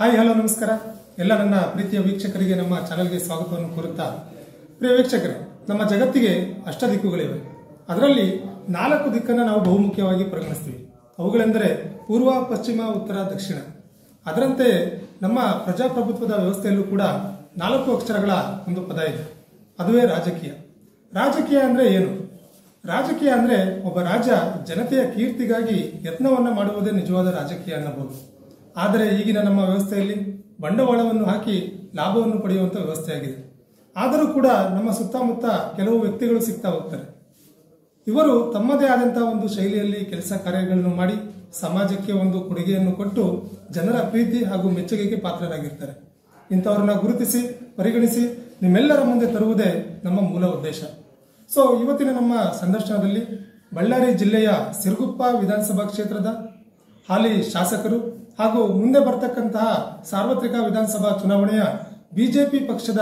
Hi, hello, ನಮಸ್ಕಾರ. ಎಲ್ಲ ನನ್ನ ಪ್ರೀತಿಯ ವೀಕ್ಷಕರಿಗೆ ನಮ್ಮ ಚಾನೆಲ್ಗೆ ಸ್ವಾಗತವನ್ನು ಕೋರುತ್ತಾ, ಪ್ರಿಯ ವೀಕ್ಷಕರೇ, ನಮ್ಮ ಜಗತ್ತಿಗೆ ಅಷ್ಟ ದಿಕ್ಕುಗಳಿವೆ. ಅದರಲ್ಲಿ ನಾಲ್ಕು ದಿಕ್ಕನ್ನು ನಾವು ಬಹುಮುಖ್ಯವಾಗಿ ಪರಿಗಣಿಸ್ತೀವಿ. ಅವುಗಳೆಂದರೆ ಪೂರ್ವ, ಪಶ್ಚಿಮ, ಉತ್ತರ, ದಕ್ಷಿಣ. ಅದರಂತೆ ನಮ್ಮ ಪ್ರಜಾಪ್ರಭುತ್ವದ ವ್ಯವಸ್ಥೆಯಲ್ಲೂ ಕೂಡ ನಾಲ್ಕು ಅಕ್ಷರಗಳ ಒಂದು ಪದ ಇದೆ. ಅದುವೇ ರಾಜಕೀಯ. ರಾಜಕೀಯ ಅಂದರೆ ಏನು? ರಾಜಕೀಯ ಅಂದರೆ ಒಬ್ಬ ರಾಜ ಜನತೆಯ ಕೀರ್ತಿಗಾಗಿ ಯತ್ನವನ್ನು ಮಾಡುವುದೇ ನಿಜವಾದ ರಾಜಕೀಯ ಅನ್ನಬಹುದು. ಆದರೆ ಈಗಿನ ನಮ್ಮ ವ್ಯವಸ್ಥೆಯಲ್ಲಿ ಬಂಡವಾಳವನ್ನು ಹಾಕಿ ಲಾಭವನ್ನು ಪಡೆಯುವಂಥ ವ್ಯವಸ್ಥೆಯಾಗಿದೆ. ಆದರೂ ಕೂಡ ನಮ್ಮ ಸುತ್ತಮುತ್ತ ಕೆಲವು ವ್ಯಕ್ತಿಗಳು ಸಿಗ್ತಾ ಹೋಗ್ತಾರೆ. ಇವರು ತಮ್ಮದೇ ಆದಂಥ ಒಂದು ಶೈಲಿಯಲ್ಲಿ ಕೆಲಸ ಕಾರ್ಯಗಳನ್ನು ಮಾಡಿ ಸಮಾಜಕ್ಕೆ ಒಂದು ಕೊಡುಗೆಯನ್ನು ಕೊಟ್ಟು ಜನರ ಪ್ರೀತಿ ಹಾಗೂ ಮೆಚ್ಚುಗೆಗೆ ಪಾತ್ರರಾಗಿರ್ತಾರೆ. ಇಂಥವ್ರನ್ನ ಗುರುತಿಸಿ, ಪರಿಗಣಿಸಿ ನಿಮ್ಮೆಲ್ಲರ ಮುಂದೆ ತರುವುದೇ ನಮ್ಮ ಮೂಲ ಉದ್ದೇಶ. ಸೊ ಇವತ್ತಿನ ನಮ್ಮ ಸಂದರ್ಶನದಲ್ಲಿ ಬಳ್ಳಾರಿ ಜಿಲ್ಲೆಯ ಸಿರುಗುಪ್ಪ ವಿಧಾನಸಭಾ ಕ್ಷೇತ್ರದ ಹಾಲಿ ಶಾಸಕರು ಹಾಗೂ ಮುಂದೆ ಬರ್ತಕ್ಕಂತಹ ಸಾರ್ವತ್ರಿಕ ವಿಧಾನಸಭಾ ಚುನಾವಣೆಯ ಬಿಜೆಪಿ ಪಕ್ಷದ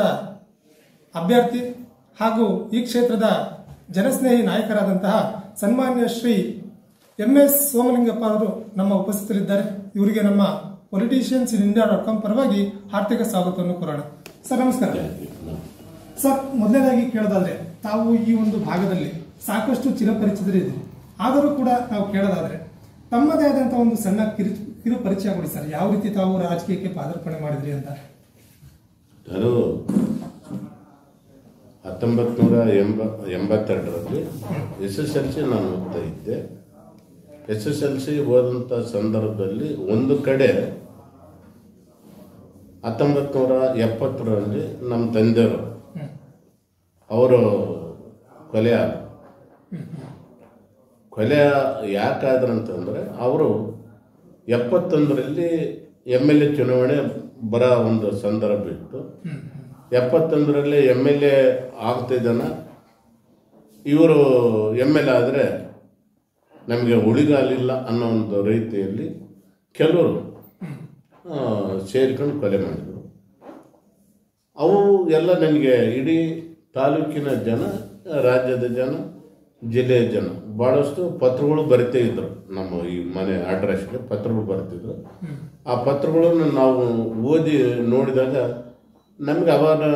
ಅಭ್ಯರ್ಥಿ ಹಾಗೂ ಈ ಕ್ಷೇತ್ರದ ಜನಸ್ನೇಹಿ ನಾಯಕರಾದಂತಹ ಸನ್ಮಾನ್ಯ ಶ್ರೀ ಎಂ ಎಸ್ ಸೋಮಲಿಂಗಪ್ಪ ಅವರು ನಮ್ಮ ಉಪಸ್ಥಿತರಿದ್ದಾರೆ. ಇವರಿಗೆ ನಮ್ಮ politicians in India dot com ಪರವಾಗಿ ಆರ್ಥಿಕ ಸ್ವಾಗತವನ್ನು ಕೋರೋಣ. ಸರ್, ನಮಸ್ಕಾರ. ಸರ್, ಮೊದಲನೇದಾಗಿ ಕೇಳೋದಾದ್ರೆ ತಾವು ಈ ಒಂದು ಭಾಗದಲ್ಲಿ ಸಾಕಷ್ಟು ಚಿರಪರಿಚಿತರಿದ್ದೀರಿ. ಆದರೂ ಕೂಡ ನಾವು ಕೇಳೋದಾದ್ರೆ ತಮ್ಮದೇ ಆದಂತಹ ಒಂದು ಸಣ್ಣ ಕಿರು ಕಿರು ಪರಿಚಯ ಕೊಡಿ ಸರ್. ಯಾವ ರೀತಿ ತಾವು ರಾಜಕೀಯಕ್ಕೆ ಪಾದಾರ್ಪಣೆ ಮಾಡಿದ್ರಿ ಅಂತ? ನಾನು ಹತ್ತೊಂಬತ್ತು ನೂರ ಎಂಬ ಎಂಬತ್ತೆರಡರಲ್ಲಿ ಎಸ್ ಎಸ್ ಎಲ್ ಸಿ ನಾನು ಓದ್ತಾ ಇದ್ದೆ. ಎಸ್ ಎಸ್ ಎಲ್ ಸಿ ಓದಂಥ ಸಂದರ್ಭದಲ್ಲಿ ಒಂದು ಕಡೆ ಹತ್ತೊಂಬತ್ತು ನೂರ ಎಪ್ಪತ್ತರಲ್ಲಿ ನಮ್ಮ ತಂದೆಯವರು ಅವರು ಕೊಲೆ ಕೊಲೆ ಯಾಕಾದ್ರಂತಂದ್ರೆ ಅವರು ಎಪ್ಪತ್ತೊಂದರಲ್ಲಿ ಎಂ ಎಲ್ ಎ ಚುನಾವಣೆ ಬರೋ ಒಂದು ಸಂದರ್ಭ ಇತ್ತು. ಎಪ್ಪತ್ತೊಂದರಲ್ಲಿ ಎಂ ಎಲ್ ಎ ಆಗ್ತಿದ್ದಾನ ಇವರು ಎಂ ಎಲ್ ಎ ಆದರೆ ನಮಗೆ ಉಳಿಗಾಲಿಲ್ಲ ಅನ್ನೋ ಒಂದು ರೀತಿಯಲ್ಲಿ ಕೆಲವರು ಸೇರ್ಕೊಂಡು ಕೊಲೆ ಮಾಡಿದರು. ಅವು ಎಲ್ಲ ನನಗೆ ಇಡೀ ತಾಲೂಕಿನ ಜನ, ರಾಜ್ಯದ ಜನ, ಜಿಲ್ಲೆಯ ಜನ. ಭಾಳಷ್ಟು ಪತ್ರಗಳು ಬರಿತೇ ಇದ್ರು. ನಮ್ಮ ಈ ಮನೆ ಅಡ್ರೆಸ್ಗೆ ಪತ್ರಗಳು ಬರ್ತಿದ್ರು. ಆ ಪತ್ರಗಳನ್ನು ನಾವು ಓದಿ ನೋಡಿದಾಗ ನಮ್ಗೆ ಅವಾಗ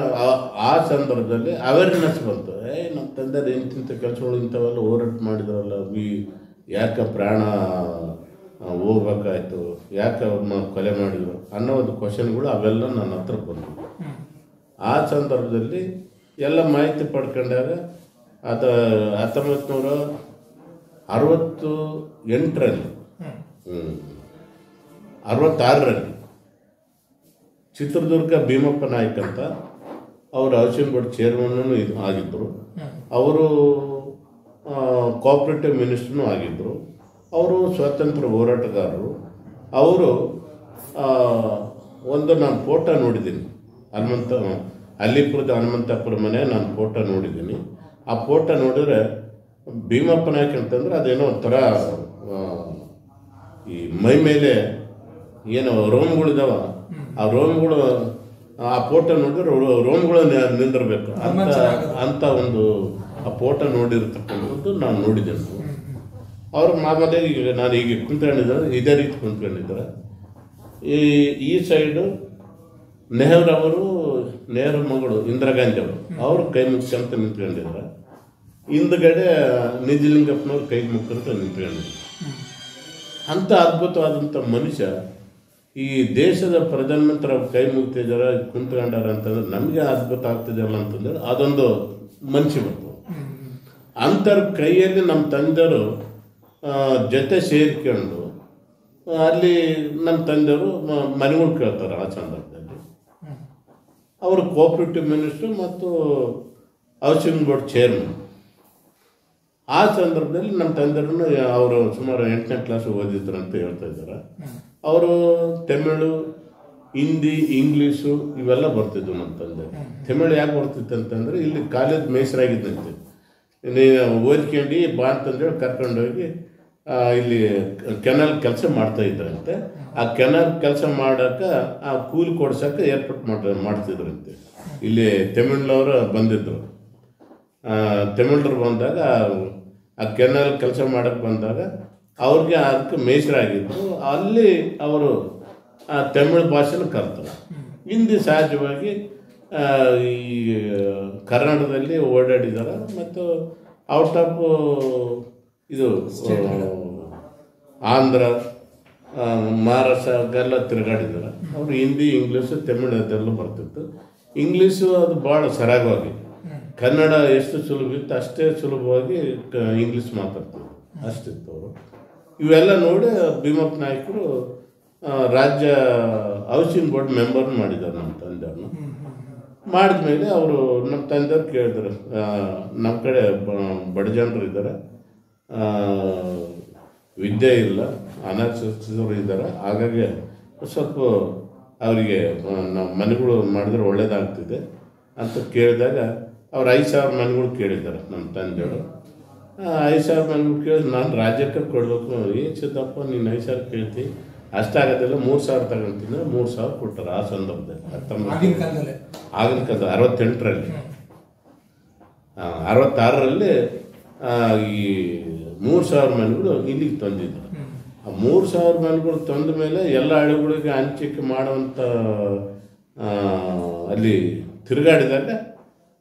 ಆ- ಸಂದರ್ಭದಲ್ಲಿ ಅವೇರ್ನೆಸ್ ಬಂತು. ಏ ನಮ್ಮ ತಂದೆ ಇಂತಿಂಥ ಕೆಲಸಗಳು ಇಂಥವೆಲ್ಲ ಹೋರಾಟ ಮಾಡಿದ್ರಲ್ಲ, ಈ ಯಾಕೆ ಪ್ರಾಣ ಹೋಗ್ಬೇಕಾಯ್ತು, ಯಾಕೆ ಅವ್ರನ್ನ ಕೊಲೆ ಮಾಡಿದ್ರು ಅನ್ನೋ ಒಂದು ಕ್ವಶನ್ಗಳು ಅವೆಲ್ಲ ನನ್ನ ಹತ್ರ ಬಂದವು. ಆ ಸಂದರ್ಭದಲ್ಲಿ ಎಲ್ಲ ಮಾಹಿತಿ ಪಡ್ಕೊಂಡಾಗ ಅದ ಹತ್ತೊಂಬತ್ತು ನೂರ ಅರವತ್ತು ಎಂಟರಲ್ಲಿ. ಅರವತ್ತಾರರಲ್ಲಿ. ಚಿತ್ರದುರ್ಗ ಭೀಮಪ್ಪ ನಾಯ್ಕ ಅಂತ ಅವರು ಹೌಸಿಂಗ್ ಬೋರ್ಡ್ ಚೇರ್ಮನ್ನೂ ಇದು ಆಗಿದ್ದರು ಅವರು ಕೋಆಪ್ರೇಟಿವ್ ಮಿನಿಸ್ಟ್ರೂ ಆಗಿದ್ದರು ಅವರು ಸ್ವಾತಂತ್ರ್ಯ ಹೋರಾಟಗಾರರು. ಅವರು ಒಂದು ನಾನು ಫೋಟೋ ನೋಡಿದ್ದೀನಿ. ಹನುಮಂತ ಅಲ್ಲಿಪುರದ ಹನುಮಂತಪ್ಪರ ಮನೆ ನಾನು ಫೋಟೋ ನೋಡಿದ್ದೀನಿ. ಆ ಫೋಟೋ ನೋಡಿದ್ರೆ ಭೀಮಪ್ಪ ನಾಯ್ಕ ಅಂತಂದ್ರೆ ಅದೇನೋ ಒಂಥರ ಈ ಮೈ ಮೇಲೆ ಏನು ರೋಮ್ಗಳಿದಾವ. ಆ ರೋಮ್ಗಳು, ಆ ಫೋಟೋ ನೋಡಿದ್ರೆ ರೋಮ್ಗಳು ನಿಂದಿರ್ಬೇಕು. ಅಂತ ಅಂತ ಒಂದು ಆ ಫೋಟೋ ನೋಡಿರ್ತಕ್ಕಂಥದ್ದು ನಾನು ನೋಡಿದ್ದೇನೆ. ಅವ್ರ ಮಾಮೂಲಿ ಈಗ ನಾನು ಈಗ ಕುಂತ್ಕೊಂಡಿದ್ದಾರೆ ಇದೇ ರೀತಿ ಕುಂತ್ಕೊಂಡಿದ್ದಾರೆ. ಈ ಈ ಸೈಡು ನೆಹರು ಅವರು ನೆಹರು ಮಗಳು ಇಂದಿರಾ ಗಾಂಧಿ ಅವರು ಅವರು ಕೈ ಮುಗ್ಸ್ಕೊಂತ ನಿಂತ್ಕೊಂಡಿದ್ದಾರೆ. ಹಿಂದ್ಗಡೆ ನಿಜಲಿಂಗಪ್ಪನವ್ರು ಕೈ ಮುಕ್ಕಂತ ನಿಂತ್ಕೊಂಡು ಅಂಥ ಅದ್ಭುತವಾದಂಥ ಮನುಷ್ಯ ಈ ದೇಶದ ಪ್ರಧಾನಮಂತ್ರಿ ಅವ್ರು ಕೈ ಮುಗ್ತಿದ್ದಾರೆ ಕುಂತ್ಕೊಂಡಾರ ಅಂತಂದ್ರೆ ನಮಗೆ ಅದ್ಭುತ ಆಗ್ತಿದೆಯಲ್ಲ ಅಂತಂದ್ರೆ ಅದೊಂದು ಮನುಷ್ಯ ಬಂತು ಅಂಥವ್ರ ಕೈಯಲ್ಲಿ ನಮ್ಮ ತಂದೆಯವರು ಜೊತೆ ಸೇರಿಕೊಂಡು, ಅಲ್ಲಿ ನಮ್ಮ ತಂದೆಯವರು ಮನೆಗಳು ಕೇಳ್ತಾರೆ ಆ ಸಂದರ್ಭದಲ್ಲಿ. ಅವರು ಕೋಆಪ್ರೇಟಿವ್ ಮಿನಿಸ್ಟ್ರು ಮತ್ತು ಹೌಸಿಂಗ್ ಬೋರ್ಡ್ ಚೇರ್ಮನ್ ಆ ಸಂದರ್ಭದಲ್ಲಿ ನಮ್ಮ ತಂದೆಯನ್ನು ಅವರು ಸುಮಾರು ಎಂಟನೇ ಕ್ಲಾಸ್ ಓದಿದ್ರು ಅಂತ ಹೇಳ್ತಾ ಇದ್ದಾರೆ. ಅವರು ತಮಿಳು ಹಿಂದಿ ಇಂಗ್ಲೀಷು ಇವೆಲ್ಲ ಬರ್ತಿದ್ವು ನಮ್ಮ ತಂದೆ. ತಮಿಳು ಯಾಕೆ ಬರ್ತಿತ್ತು ಅಂತಂದ್ರೆ ಇಲ್ಲಿ ಕಾಲೇಜ್ ಮೇಸರಾಗಿದ್ದಂತೆ ನೀವು ಓದ್ಕೊಂಡು ಬಾ ಅಂತಂದೇಳಿ ಕರ್ಕೊಂಡೋಗಿ ಇಲ್ಲಿ ಕೆನಲ್ ಕೆಲಸ ಮಾಡ್ತಾ ಇದ್ರಂತೆ ಆ ಕೆನಲ್ ಕೆಲಸ ಮಾಡೋಕೆ ಆ ಕೂಲಿ ಕೊಡ್ಸೋಕೆ ಏರ್ಪಾಟ್ ಮಾಡ ಮಾಡ್ತಿದ್ರಂತೆ ಇಲ್ಲಿ ತಮಿಳ್ನವರು ಬಂದಿದ್ರು. ಆ, ತಮಿಳ್ರು ಬಂದಾಗ ಆ ಕೆನಲ್ ಕೆಲಸ ಮಾಡಕ್ಕೆ ಬಂದಾಗ ಅವ್ರಿಗೆ ಅದಕ್ಕೆ ಮೇಸರಾಗಿದ್ರು. ಅಲ್ಲಿ ಅವರು, ಆ ತಮಿಳು ಭಾಷೆನ ಕಲ್ತರು. ಹಿಂದಿ ಸಹಜವಾಗಿ ಈ, ಕರ್ನಾಟಕದಲ್ಲಿ ಓಡಾಡಿದ್ದಾರೆ ಮತ್ತು ಔಟ್ ಆಫ್, ಇದು, ಆಂಧ್ರ ಮಹಾರಾಷ್ಟ್ರ ಎಲ್ಲ ತಿರುಗಾಡಿದ್ದಾರೆ ಅವರು ಹಿಂದಿ, ಇಂಗ್ಲೀಷು, ತಮಿಳು ಅದೆಲ್ಲ ಬರ್ತಿತ್ತು. ಇಂಗ್ಲೀಷು ಅದು ಭಾಳ ಸರಾಗವಾಗಿ ಕನ್ನಡ ಎಷ್ಟು ಸುಲಭ ಇತ್ತು ಅಷ್ಟೇ ಸುಲಭವಾಗಿ ಇಂಗ್ಲೀಷ್ ಮಾತಾಡ್ತಾರೆ. ಅಷ್ಟಿತ್ತು ಇವೆಲ್ಲ ನೋಡಿ ಭೀಮಪ್ಪ ನಾಯಕರು ರಾಜ್ಯ ಹೌಸಿಂಗ್ ಬೋರ್ಡ್ ಮೆಂಬರ್ ಮಾಡಿದ್ದಾರೆ ನಮ್ಮ ತಂದೆಯವ್ರನ್ನ. ಮಾಡಿದ್ಮೇಲೆ ಅವರು ನಮ್ಮ ತಂದೆಯವ್ರು ಕೇಳಿದ್ರು ನಮ್ಮ ಕಡೆ ಬಡ ಜನರು ಇದ್ದಾರೆ. ವಿದ್ಯೆ ಇಲ್ಲ, ಅನಕ್ಷರಸ್ಥರು ಇದ್ದಾರೆ. ಹಾಗಾಗಿ ಸ್ವಲ್ಪ ಅವರಿಗೆ ನಾವು ಮನೆಗಳು ಮಾಡಿದ್ರೆ ಒಳ್ಳೇದಾಗ್ತಿದೆ ಅಂತ ಕೇಳಿದಾಗ ಅವ್ರು ಐದು ಸಾವಿರ ಮನೆಗಳು ಕೇಳಿದ್ದಾರೆ ನಮ್ಮ ತಂದೆಯವರು. ಐದು ಸಾವಿರ ಮನೆಗಳು ಕೇಳಿದ್ರೆ ನಾನು ರಾಜ್ಯಕ್ಕೆ ಕೊಡಬೇಕು ಏನು ಸಿದ್ದಪ್ಪ ನೀನು ಐದು ಸಾವಿರ ಕೇಳ್ತಿ. ಅಷ್ಟಾಗೋದಿಲ್ಲ ಮೂರು ಸಾವಿರ ತಗೊಂತೀನಿ ಮೂರು ಸಾವಿರ ಕೊಟ್ಟರು ಆ ಸಂದರ್ಭದಲ್ಲಿ ಹತ್ತೊಂಬತ್ತು. ಆಗಿನ ಕಾಲದ ಅರವತ್ತೆಂಟರಲ್ಲಿ. ಅರವತ್ತಾರರಲ್ಲಿ ಈ ಮೂರು ಸಾವಿರ ಮನೆಗಳು ಇಲ್ಲಿಗೆ ತಂದಿದ್ರು. ಆ ಮೂರು ಸಾವಿರ ಮನೆಗಳು ತಂದ ಮೇಲೆ ಎಲ್ಲ ಹಳ್ಳಿಗಳಿಗೆ ಹಂಚಿಕೆ ಮಾಡುವಂಥ ಅಲ್ಲಿ ತಿರುಗಾಡಿದಾಗ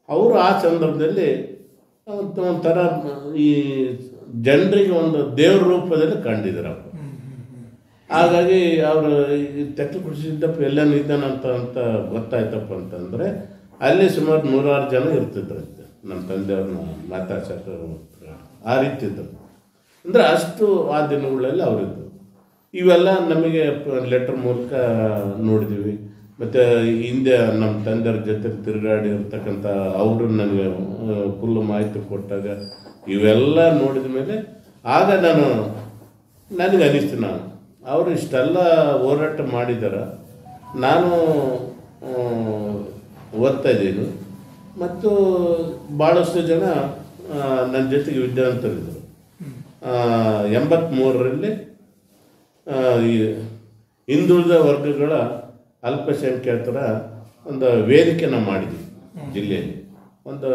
ಅವರು ಆ ಸಂದರ್ಭದಲ್ಲಿ ಒಂಥರ ಈ ಜನರಿಗೆ ಒಂದು ದೇವ್ರ ರೂಪದಲ್ಲಿ ಕಂಡಿದ್ರು ಅವರು ಹಾಗಾಗಿ ಅವರು ತೆಕ್ಕು ಕುಡಿಸಿದ್ದಪ್ಪ ಎಲ್ಲ ಇದ್ದಾನಂತ ಅಂತ ಗೊತ್ತಾಯ್ತಪ್ಪ ಅಂತಂದರೆ, ಅಲ್ಲಿ ಸುಮಾರು ನೂರಾರು ಜನ ಇರ್ತಿದ್ರಂತೆ ನಮ್ಮ ತಂದೆಯವ್ರನ್ನ ಮಾತಾಡ್ಸಕ್ಕೆ ಆ ರೀತಿ ಇದ್ದರು ಅಂದ್ರೆ ಅಷ್ಟು ಆ ದಿನಗಳಲ್ಲಿ ಅವರಿದ್ದರು ಇವೆಲ್ಲ ನಮಗೆ ಲೆಟ್ರ್ ಮೂಲಕ ನೋಡಿದ್ದೀವಿ ಮತ್ತು ಹಿಂದೆ ನಮ್ಮ ತಂದೆಯವ್ರ ಜೊತೆ ತಿರುಗಾಡಿ ಇರ್ತಕ್ಕಂಥ ಅವರು ನನಗೆ ಫುಲ್ಲು ಮಾಹಿತಿ ಕೊಟ್ಟಾಗ ಇವೆಲ್ಲ ನೋಡಿದ ಮೇಲೆ ಆಗ ನಾನು, ನನಗೆ ಅನಿಸ್ತು ನಾನು, ಅವರು ಇಷ್ಟೆಲ್ಲ ಹೋರಾಟ ಮಾಡಿದ್ದಾರೆ ನಾನು ಓದ್ತಾ ಇದ್ದೀನಿ. ಮತ್ತು ಭಾಳಷ್ಟು ಜನ ನನ್ನ ಜೊತೆಗೆ ವಿದ್ಯಾವಂತರಿದ್ದರು. ಎಂಬತ್ತ್ಮೂರರಲ್ಲಿ ಈ ಹಿಂದುಳಿದ ವರ್ಗಗಳ ಅಲ್ಪಸಂಖ್ಯಾತರ ಒಂದು ವೇದಿಕೆನ ಮಾಡಿದ್ವಿ ಜಿಲ್ಲೆಯಲ್ಲಿ. ಒಂದು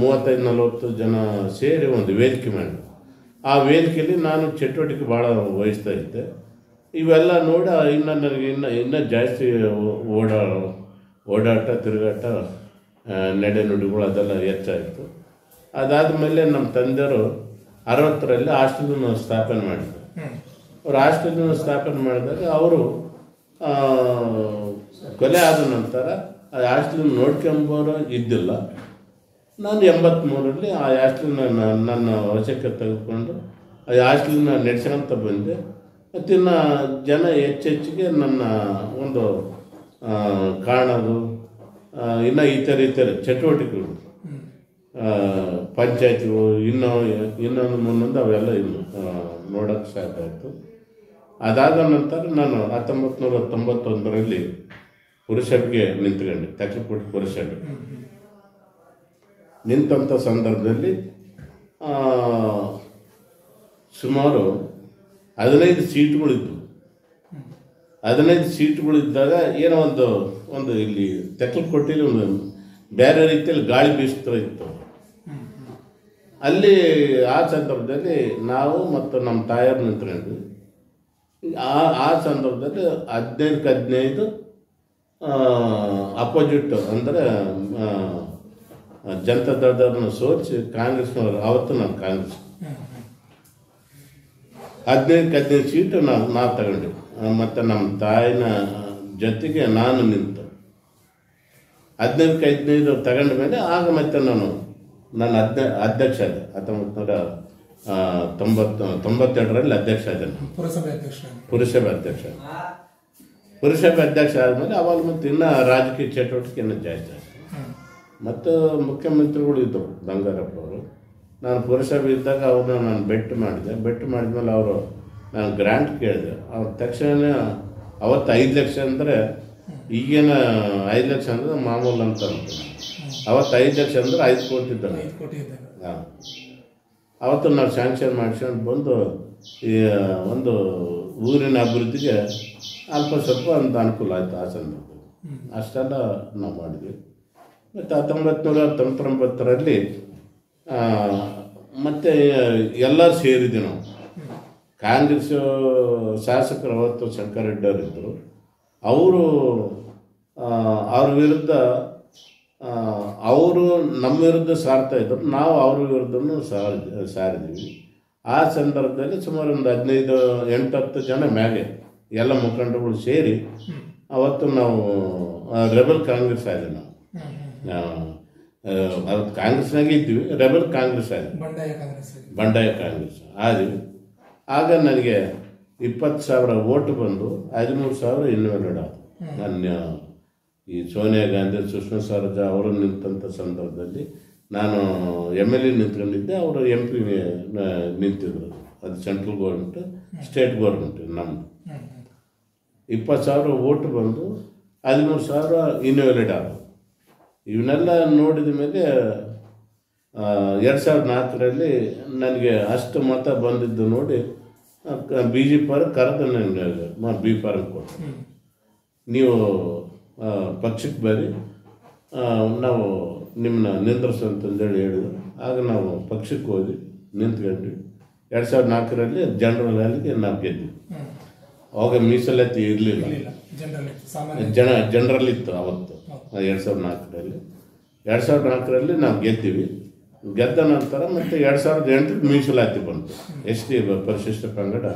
ಮೂವತ್ತೈದು ನಲವತ್ತು ಜನ ಸೇರಿ ಒಂದು ವೇದಿಕೆ ಮಾಡಿದ್ವಿ. ಆ ವೇದಿಕೆಯಲ್ಲಿ ನಾನು ಚಟುವಟಿಕೆ ಭಾಳ ವಹಿಸ್ತಾ ಇದ್ದೆ. ಇವೆಲ್ಲ ನೋಡ ಇನ್ನು ನನಗೆ ಇನ್ನು ಇನ್ನೂ ಜಾಸ್ತಿ ಓಡಾ ಓಡಾಟ ತಿರುಗಾಟ ನಡೆ ನುಡಿಗಳು ಅದೆಲ್ಲ ಹೆಚ್ಚಾಯಿತು. ಅದಾದಮೇಲೆ ನಮ್ಮ ತಂದೆಯವರು ಅರವತ್ತರಲ್ಲಿ ಹಾಸ್ಟೆಲನ್ನು ಸ್ಥಾಪನೆ ಮಾಡಿದ್ರು. ಅವ್ರು ಹಾಸ್ಟೆಲನ್ನು ಸ್ಥಾಪನೆ ಮಾಡಿದಾಗ ಅವರು ಕೊಲೆ ಆದ ನಂತರ ಆ ಹಾಸ್ಟೆಲ್ ನೋಡ್ಕೊಂಬೋರು ಇದ್ದಿಲ್ಲ. ನಾನು ಎಂಬತ್ತ್ಮೂರರಲ್ಲಿ ಆ ಹಾಸ್ಟೆಲ್ನ ನನ್ನ ವಶಕ್ಕೆ ತೆಗೆದುಕೊಂಡು ಆ ಹಾಸ್ಟೆಲ್ನ ನಡೆಸ್ಕೊಂತ ಬಂದೆ. ಮತ್ತಿನ್ನ ಜನ ಹೆಚ್ಚೆಚ್ಚಿಗೆ ನನ್ನ ಒಂದು ಕಾಣೋದು ಇನ್ನು ಈ ಥರ ಈ ಥರ ಚಟುವಟಿಕೆಗಳು ಪಂಚಾಯತಿಗಳು, ಇನ್ನೂ, ಇನ್ನೊಂದು ಮುಂದೊಂದು ಅವೆಲ್ಲ ಇನ್ನು ನೋಡೋಕ್ಕೆ ಸಾಧ್ಯ ಆಯಿತು. ಅದಾದ ನಂತರ ನಾನು ಹತ್ತೊಂಬತ್ತು ನೂರ ತೊಂಬತ್ತೊಂದರಲ್ಲಿ ಪುರುಷರಿಗೆ ನಿಂತ್ಕೊಂಡೆ ತಕ್ಷಪುಟ್ ಪುರುಷರು. ನಿಂತಂಥ ಸಂದರ್ಭದಲ್ಲಿ ಸುಮಾರು ಹದಿನೈದು ಸೀಟ್ಗಳಿದ್ವು. ಹದಿನೈದು ಸೀಟ್ಗಳಿದ್ದಾಗ ಏನೋ ಒಂದು ಒಂದು ಇಲ್ಲಿ ತೆಕ್ಕಲಕೊಟ್ಟಿಲಿ ಒಂದು ಬೇರೆ ರೀತಿಯಲ್ಲಿ ಗಾಳಿ ಬೀಸ್ತಾ ಇತ್ತು. ಅಲ್ಲಿ ಆ ಸಂದರ್ಭದಲ್ಲಿ ನಾವು ಮತ್ತು ನಮ್ಮ ತಾಯರು ನಿಂತ್ಕೊಂಡ್ವಿ. ಆ ಆ ಸಂದರ್ಭದಲ್ಲಿ ಹದಿನೈದಕ್ಕೆ ಹದಿನೈದು ಅಪೋಸಿಟ್ ಅಂದರೆ ಜನತಾ ದಳದವ್ರನ್ನ ಸೋಲಿಸಿ ಕಾಂಗ್ರೆಸ್ನವರು ಅವತ್ತು ನಾನು ಕಾಂಗ್ರೆಸ್ ಹದಿನೈದಕ್ಕೆ ಹದಿನೈದು ಸೀಟು ನಾವು ನಾವು ತಗೊಂಡ್ವಿ ಮತ್ತು ನಮ್ಮ ತಾಯಿನ ಜೊತೆಗೆ ನಾನು ನಿಂತು ಹದಿನೈದಕ್ಕೆ ಹದಿನೈದು ತಗೊಂಡ ಮೇಲೆ ಆಗ ಮತ್ತೆ ನಾನು ನಾನು ಅಧ್ಯ ಅಧ್ಯಕ್ಷ ಆದೆ ಹತ್ತೊಂಬತ್ತು ನೂರ ಆ, ತೊಂಬತ್ತು ತೊಂಬತ್ತೆರಡರಲ್ಲಿ ಅಧ್ಯಕ್ಷ ನಾನು ಪುರಸಭೆ ಅಧ್ಯಕ್ಷ ಪುರಸಭೆ ಅಧ್ಯಕ್ಷ. ಪುರಸಭೆ ಅಧ್ಯಕ್ಷ ಆದಮೇಲೆ ಅವಾಗ ಮತ್ತೆ ಇನ್ನೂ ರಾಜಕೀಯ ಚಟುವಟಿಕೆ ಇನ್ನೂ ಜಾಸ್ತಿ ಆಯ್ತು. ಮತ್ತು ಮುಖ್ಯಮಂತ್ರಿಗಳು ಇದ್ದರು ಬಂಗಾರಪ್ಪ ಅವರು ನಾನು ಪುರಸಭೆ ಇದ್ದಾಗ ಅವ್ರನ್ನ ನಾನು ಬೆಟ್ಟು ಮಾಡಿದೆ. ಬೆಟ್ಟು ಮಾಡಿದ್ಮೇಲೆ ಅವರು ನಾನು ಗ್ರ್ಯಾಂಟ್ ಕೇಳಿದೆ. ಅವ್ರ ತಕ್ಷಣ ಅವತ್ತು ಐದು ಲಕ್ಷ ಅಂದರೆ ಈಗಿನ ಐದು ಲಕ್ಷ ಅಂದರೆ ಮಾಮೂಲು ಅಂತ ಅನ್ಕೊಂಡು ಅವತ್ತು ಐದು ಲಕ್ಷ ಅಂದರೆ ಐದು ಕೋಟಿ ಇದ್ದಾರೆ. ಐದು ಕೋಟಿ ಇದ್ದಾಗ ಹಾಂ. ಅವತ್ತು ನಾವು ಸ್ಯಾಂಕ್ಷನ್ ಮಾಡ್ಸ್ಕೊಂಡು ಬಂದು ಈ ಒಂದು ಊರಿನ ಅಭಿವೃದ್ಧಿಗೆ ಅಲ್ಪ ಸ್ವಲ್ಪ ಒಂದು ಅನುಕೂಲ ಆಯಿತು ಆ ಸಂದರ್ಭದಲ್ಲಿ. ಅಷ್ಟೆಲ್ಲ ನಾವು ಮಾಡಿದ್ವಿ. ಮತ್ತು ಹತ್ತೊಂಬತ್ತು ನೂರ ತೊಂಬತ್ತೊಂಬತ್ತರಲ್ಲಿ ಮತ್ತೆ ಎಲ್ಲ ಸೇರಿದ್ವಿ ನಾವು. ಕಾಂಗ್ರೆಸ್ ಶಾಸಕರು ಅವತ್ತು ಶಂಕರ್ ರೆಡ್ಡಿ ಅವರು ಅವರು ಅವ್ರ ವಿರುದ್ಧ ಅವರು ನಮ್ಮ ವಿರುದ್ಧ ಸಾರ್ತಾ ಇದ್ದರು ನಾವು ಅವ್ರ ವಿರುದ್ಧನೂ ಸಾರ್ ಆ ಸಂದರ್ಭದಲ್ಲಿ ಸುಮಾರು ಒಂದು ಹದಿನೈದು ಎಂಟು ಹತ್ತು ಜನ ಮ್ಯಾಗೆ ಎಲ್ಲ ಮುಖಂಡರುಗಳು ಸೇರಿ ಅವತ್ತು ನಾವು ರೆಬಲ್ ಕಾಂಗ್ರೆಸ್ ಆಗಿದೆ ನಾವು. ಅದು ಕಾಂಗ್ರೆಸ್ನಾಗೆ ಇದ್ವಿ ರೆಬಲ್ ಕಾಂಗ್ರೆಸ್ ಆಗಿದೆ ಬಂಡಾಯ ಕಾಂಗ್ರೆಸ್ ಬಂಡಾಯ ಕಾಂಗ್ರೆಸ್ ಆದ್ವಿ. ಆಗ ನನಗೆ ಇಪ್ಪತ್ತು ಸಾವಿರ ಓಟು ಬಂದು ಹದಿಮೂರು ಸಾವಿರ ಇನ್ವೆಲ್ಡ್ ಆದ ನನ್ನ ಈ ಸೋನಿಯಾ ಗಾಂಧಿ ಸುಷ್ಮಾ ಸ್ವರಾಜ್ ಅವರು ನಿಂತಂಥ ಸಂದರ್ಭದಲ್ಲಿ ನಾನು ಎಂ ಎಲ್ ಎ ನಿಂತ್ಕೊಂಡಿದ್ದೆ ಅವರು ಎಂ ಪಿ ನಿಂತಿದ್ರು. ಅದು ಸೆಂಟ್ರಲ್ ಗೌರ್ಮೆಂಟ್ ಸ್ಟೇಟ್ ಗೌರ್ಮೆಂಟ್ ನಮ್ಮದು ಇಪ್ಪತ್ತು ಸಾವಿರ ಓಟ್ ಬಂದು ಹದಿಮೂರು ಸಾವಿರ ಇನ್ವ್ಯಾಲಿಡ್ ಆದವು ಇವನ್ನೆಲ್ಲ ನೋಡಿದ ಮೇಲೆ ಎರಡು ಸಾವಿರದ ನಾಲ್ಕರಲ್ಲಿ ನನಗೆ ಅಷ್ಟು ಮತ ಬಂದಿದ್ದು ನೋಡಿ ಬಿ ಜೆ ಪಿ ಕರೆದು ನನಗೆ ಬಿ ಫಾರ್ಮ್ ಕೊಟ್ಟು ನೀವು ಪಕ್ಷಕ್ಕೆ ಬರ್ರಿ ನಾವು ನಿಮ್ಮನ್ನ ನಿಂದ್ರಿಸು ಅಂತಂದೇಳಿ ಹೇಳಿದ್ರು. ಆಗ ನಾವು ಪಕ್ಷಕ್ಕೆ ಹೋದ್ವಿ ನಿಂತ್ಕೊಂಡ್ವಿ. ಎರಡು ಸಾವಿರದ ನಾಲ್ಕರಲ್ಲಿ ಜನರಲ್ ಅಲ್ಲಿಗೆ ನಾವು ಗೆದ್ವಿ. ಅವಾಗ ಮೀಸಲಾತಿ ಇರಲಿಲ್ಲ. ಜನ ಜನರಲ್. ಇತ್ತು ಅವತ್ತು ಎರಡು ಸಾವಿರದ ನಾಲ್ಕರಲ್ಲಿ. ಎರಡು ಸಾವಿರದ ನಾಲ್ಕರಲ್ಲಿ ನಾವು ಗೆದ್ದೀವಿ. ಗೆದ್ದ ನಂತರ ಮತ್ತೆ ಎರಡು ಸಾವಿರದ ಎಂಟಕ್ಕೆ ಮೀಸಲಾತಿ ಬಂತು. ಎಸ್ ಟಿ ಪರಿಶಿಷ್ಟ ಪಂಗಡ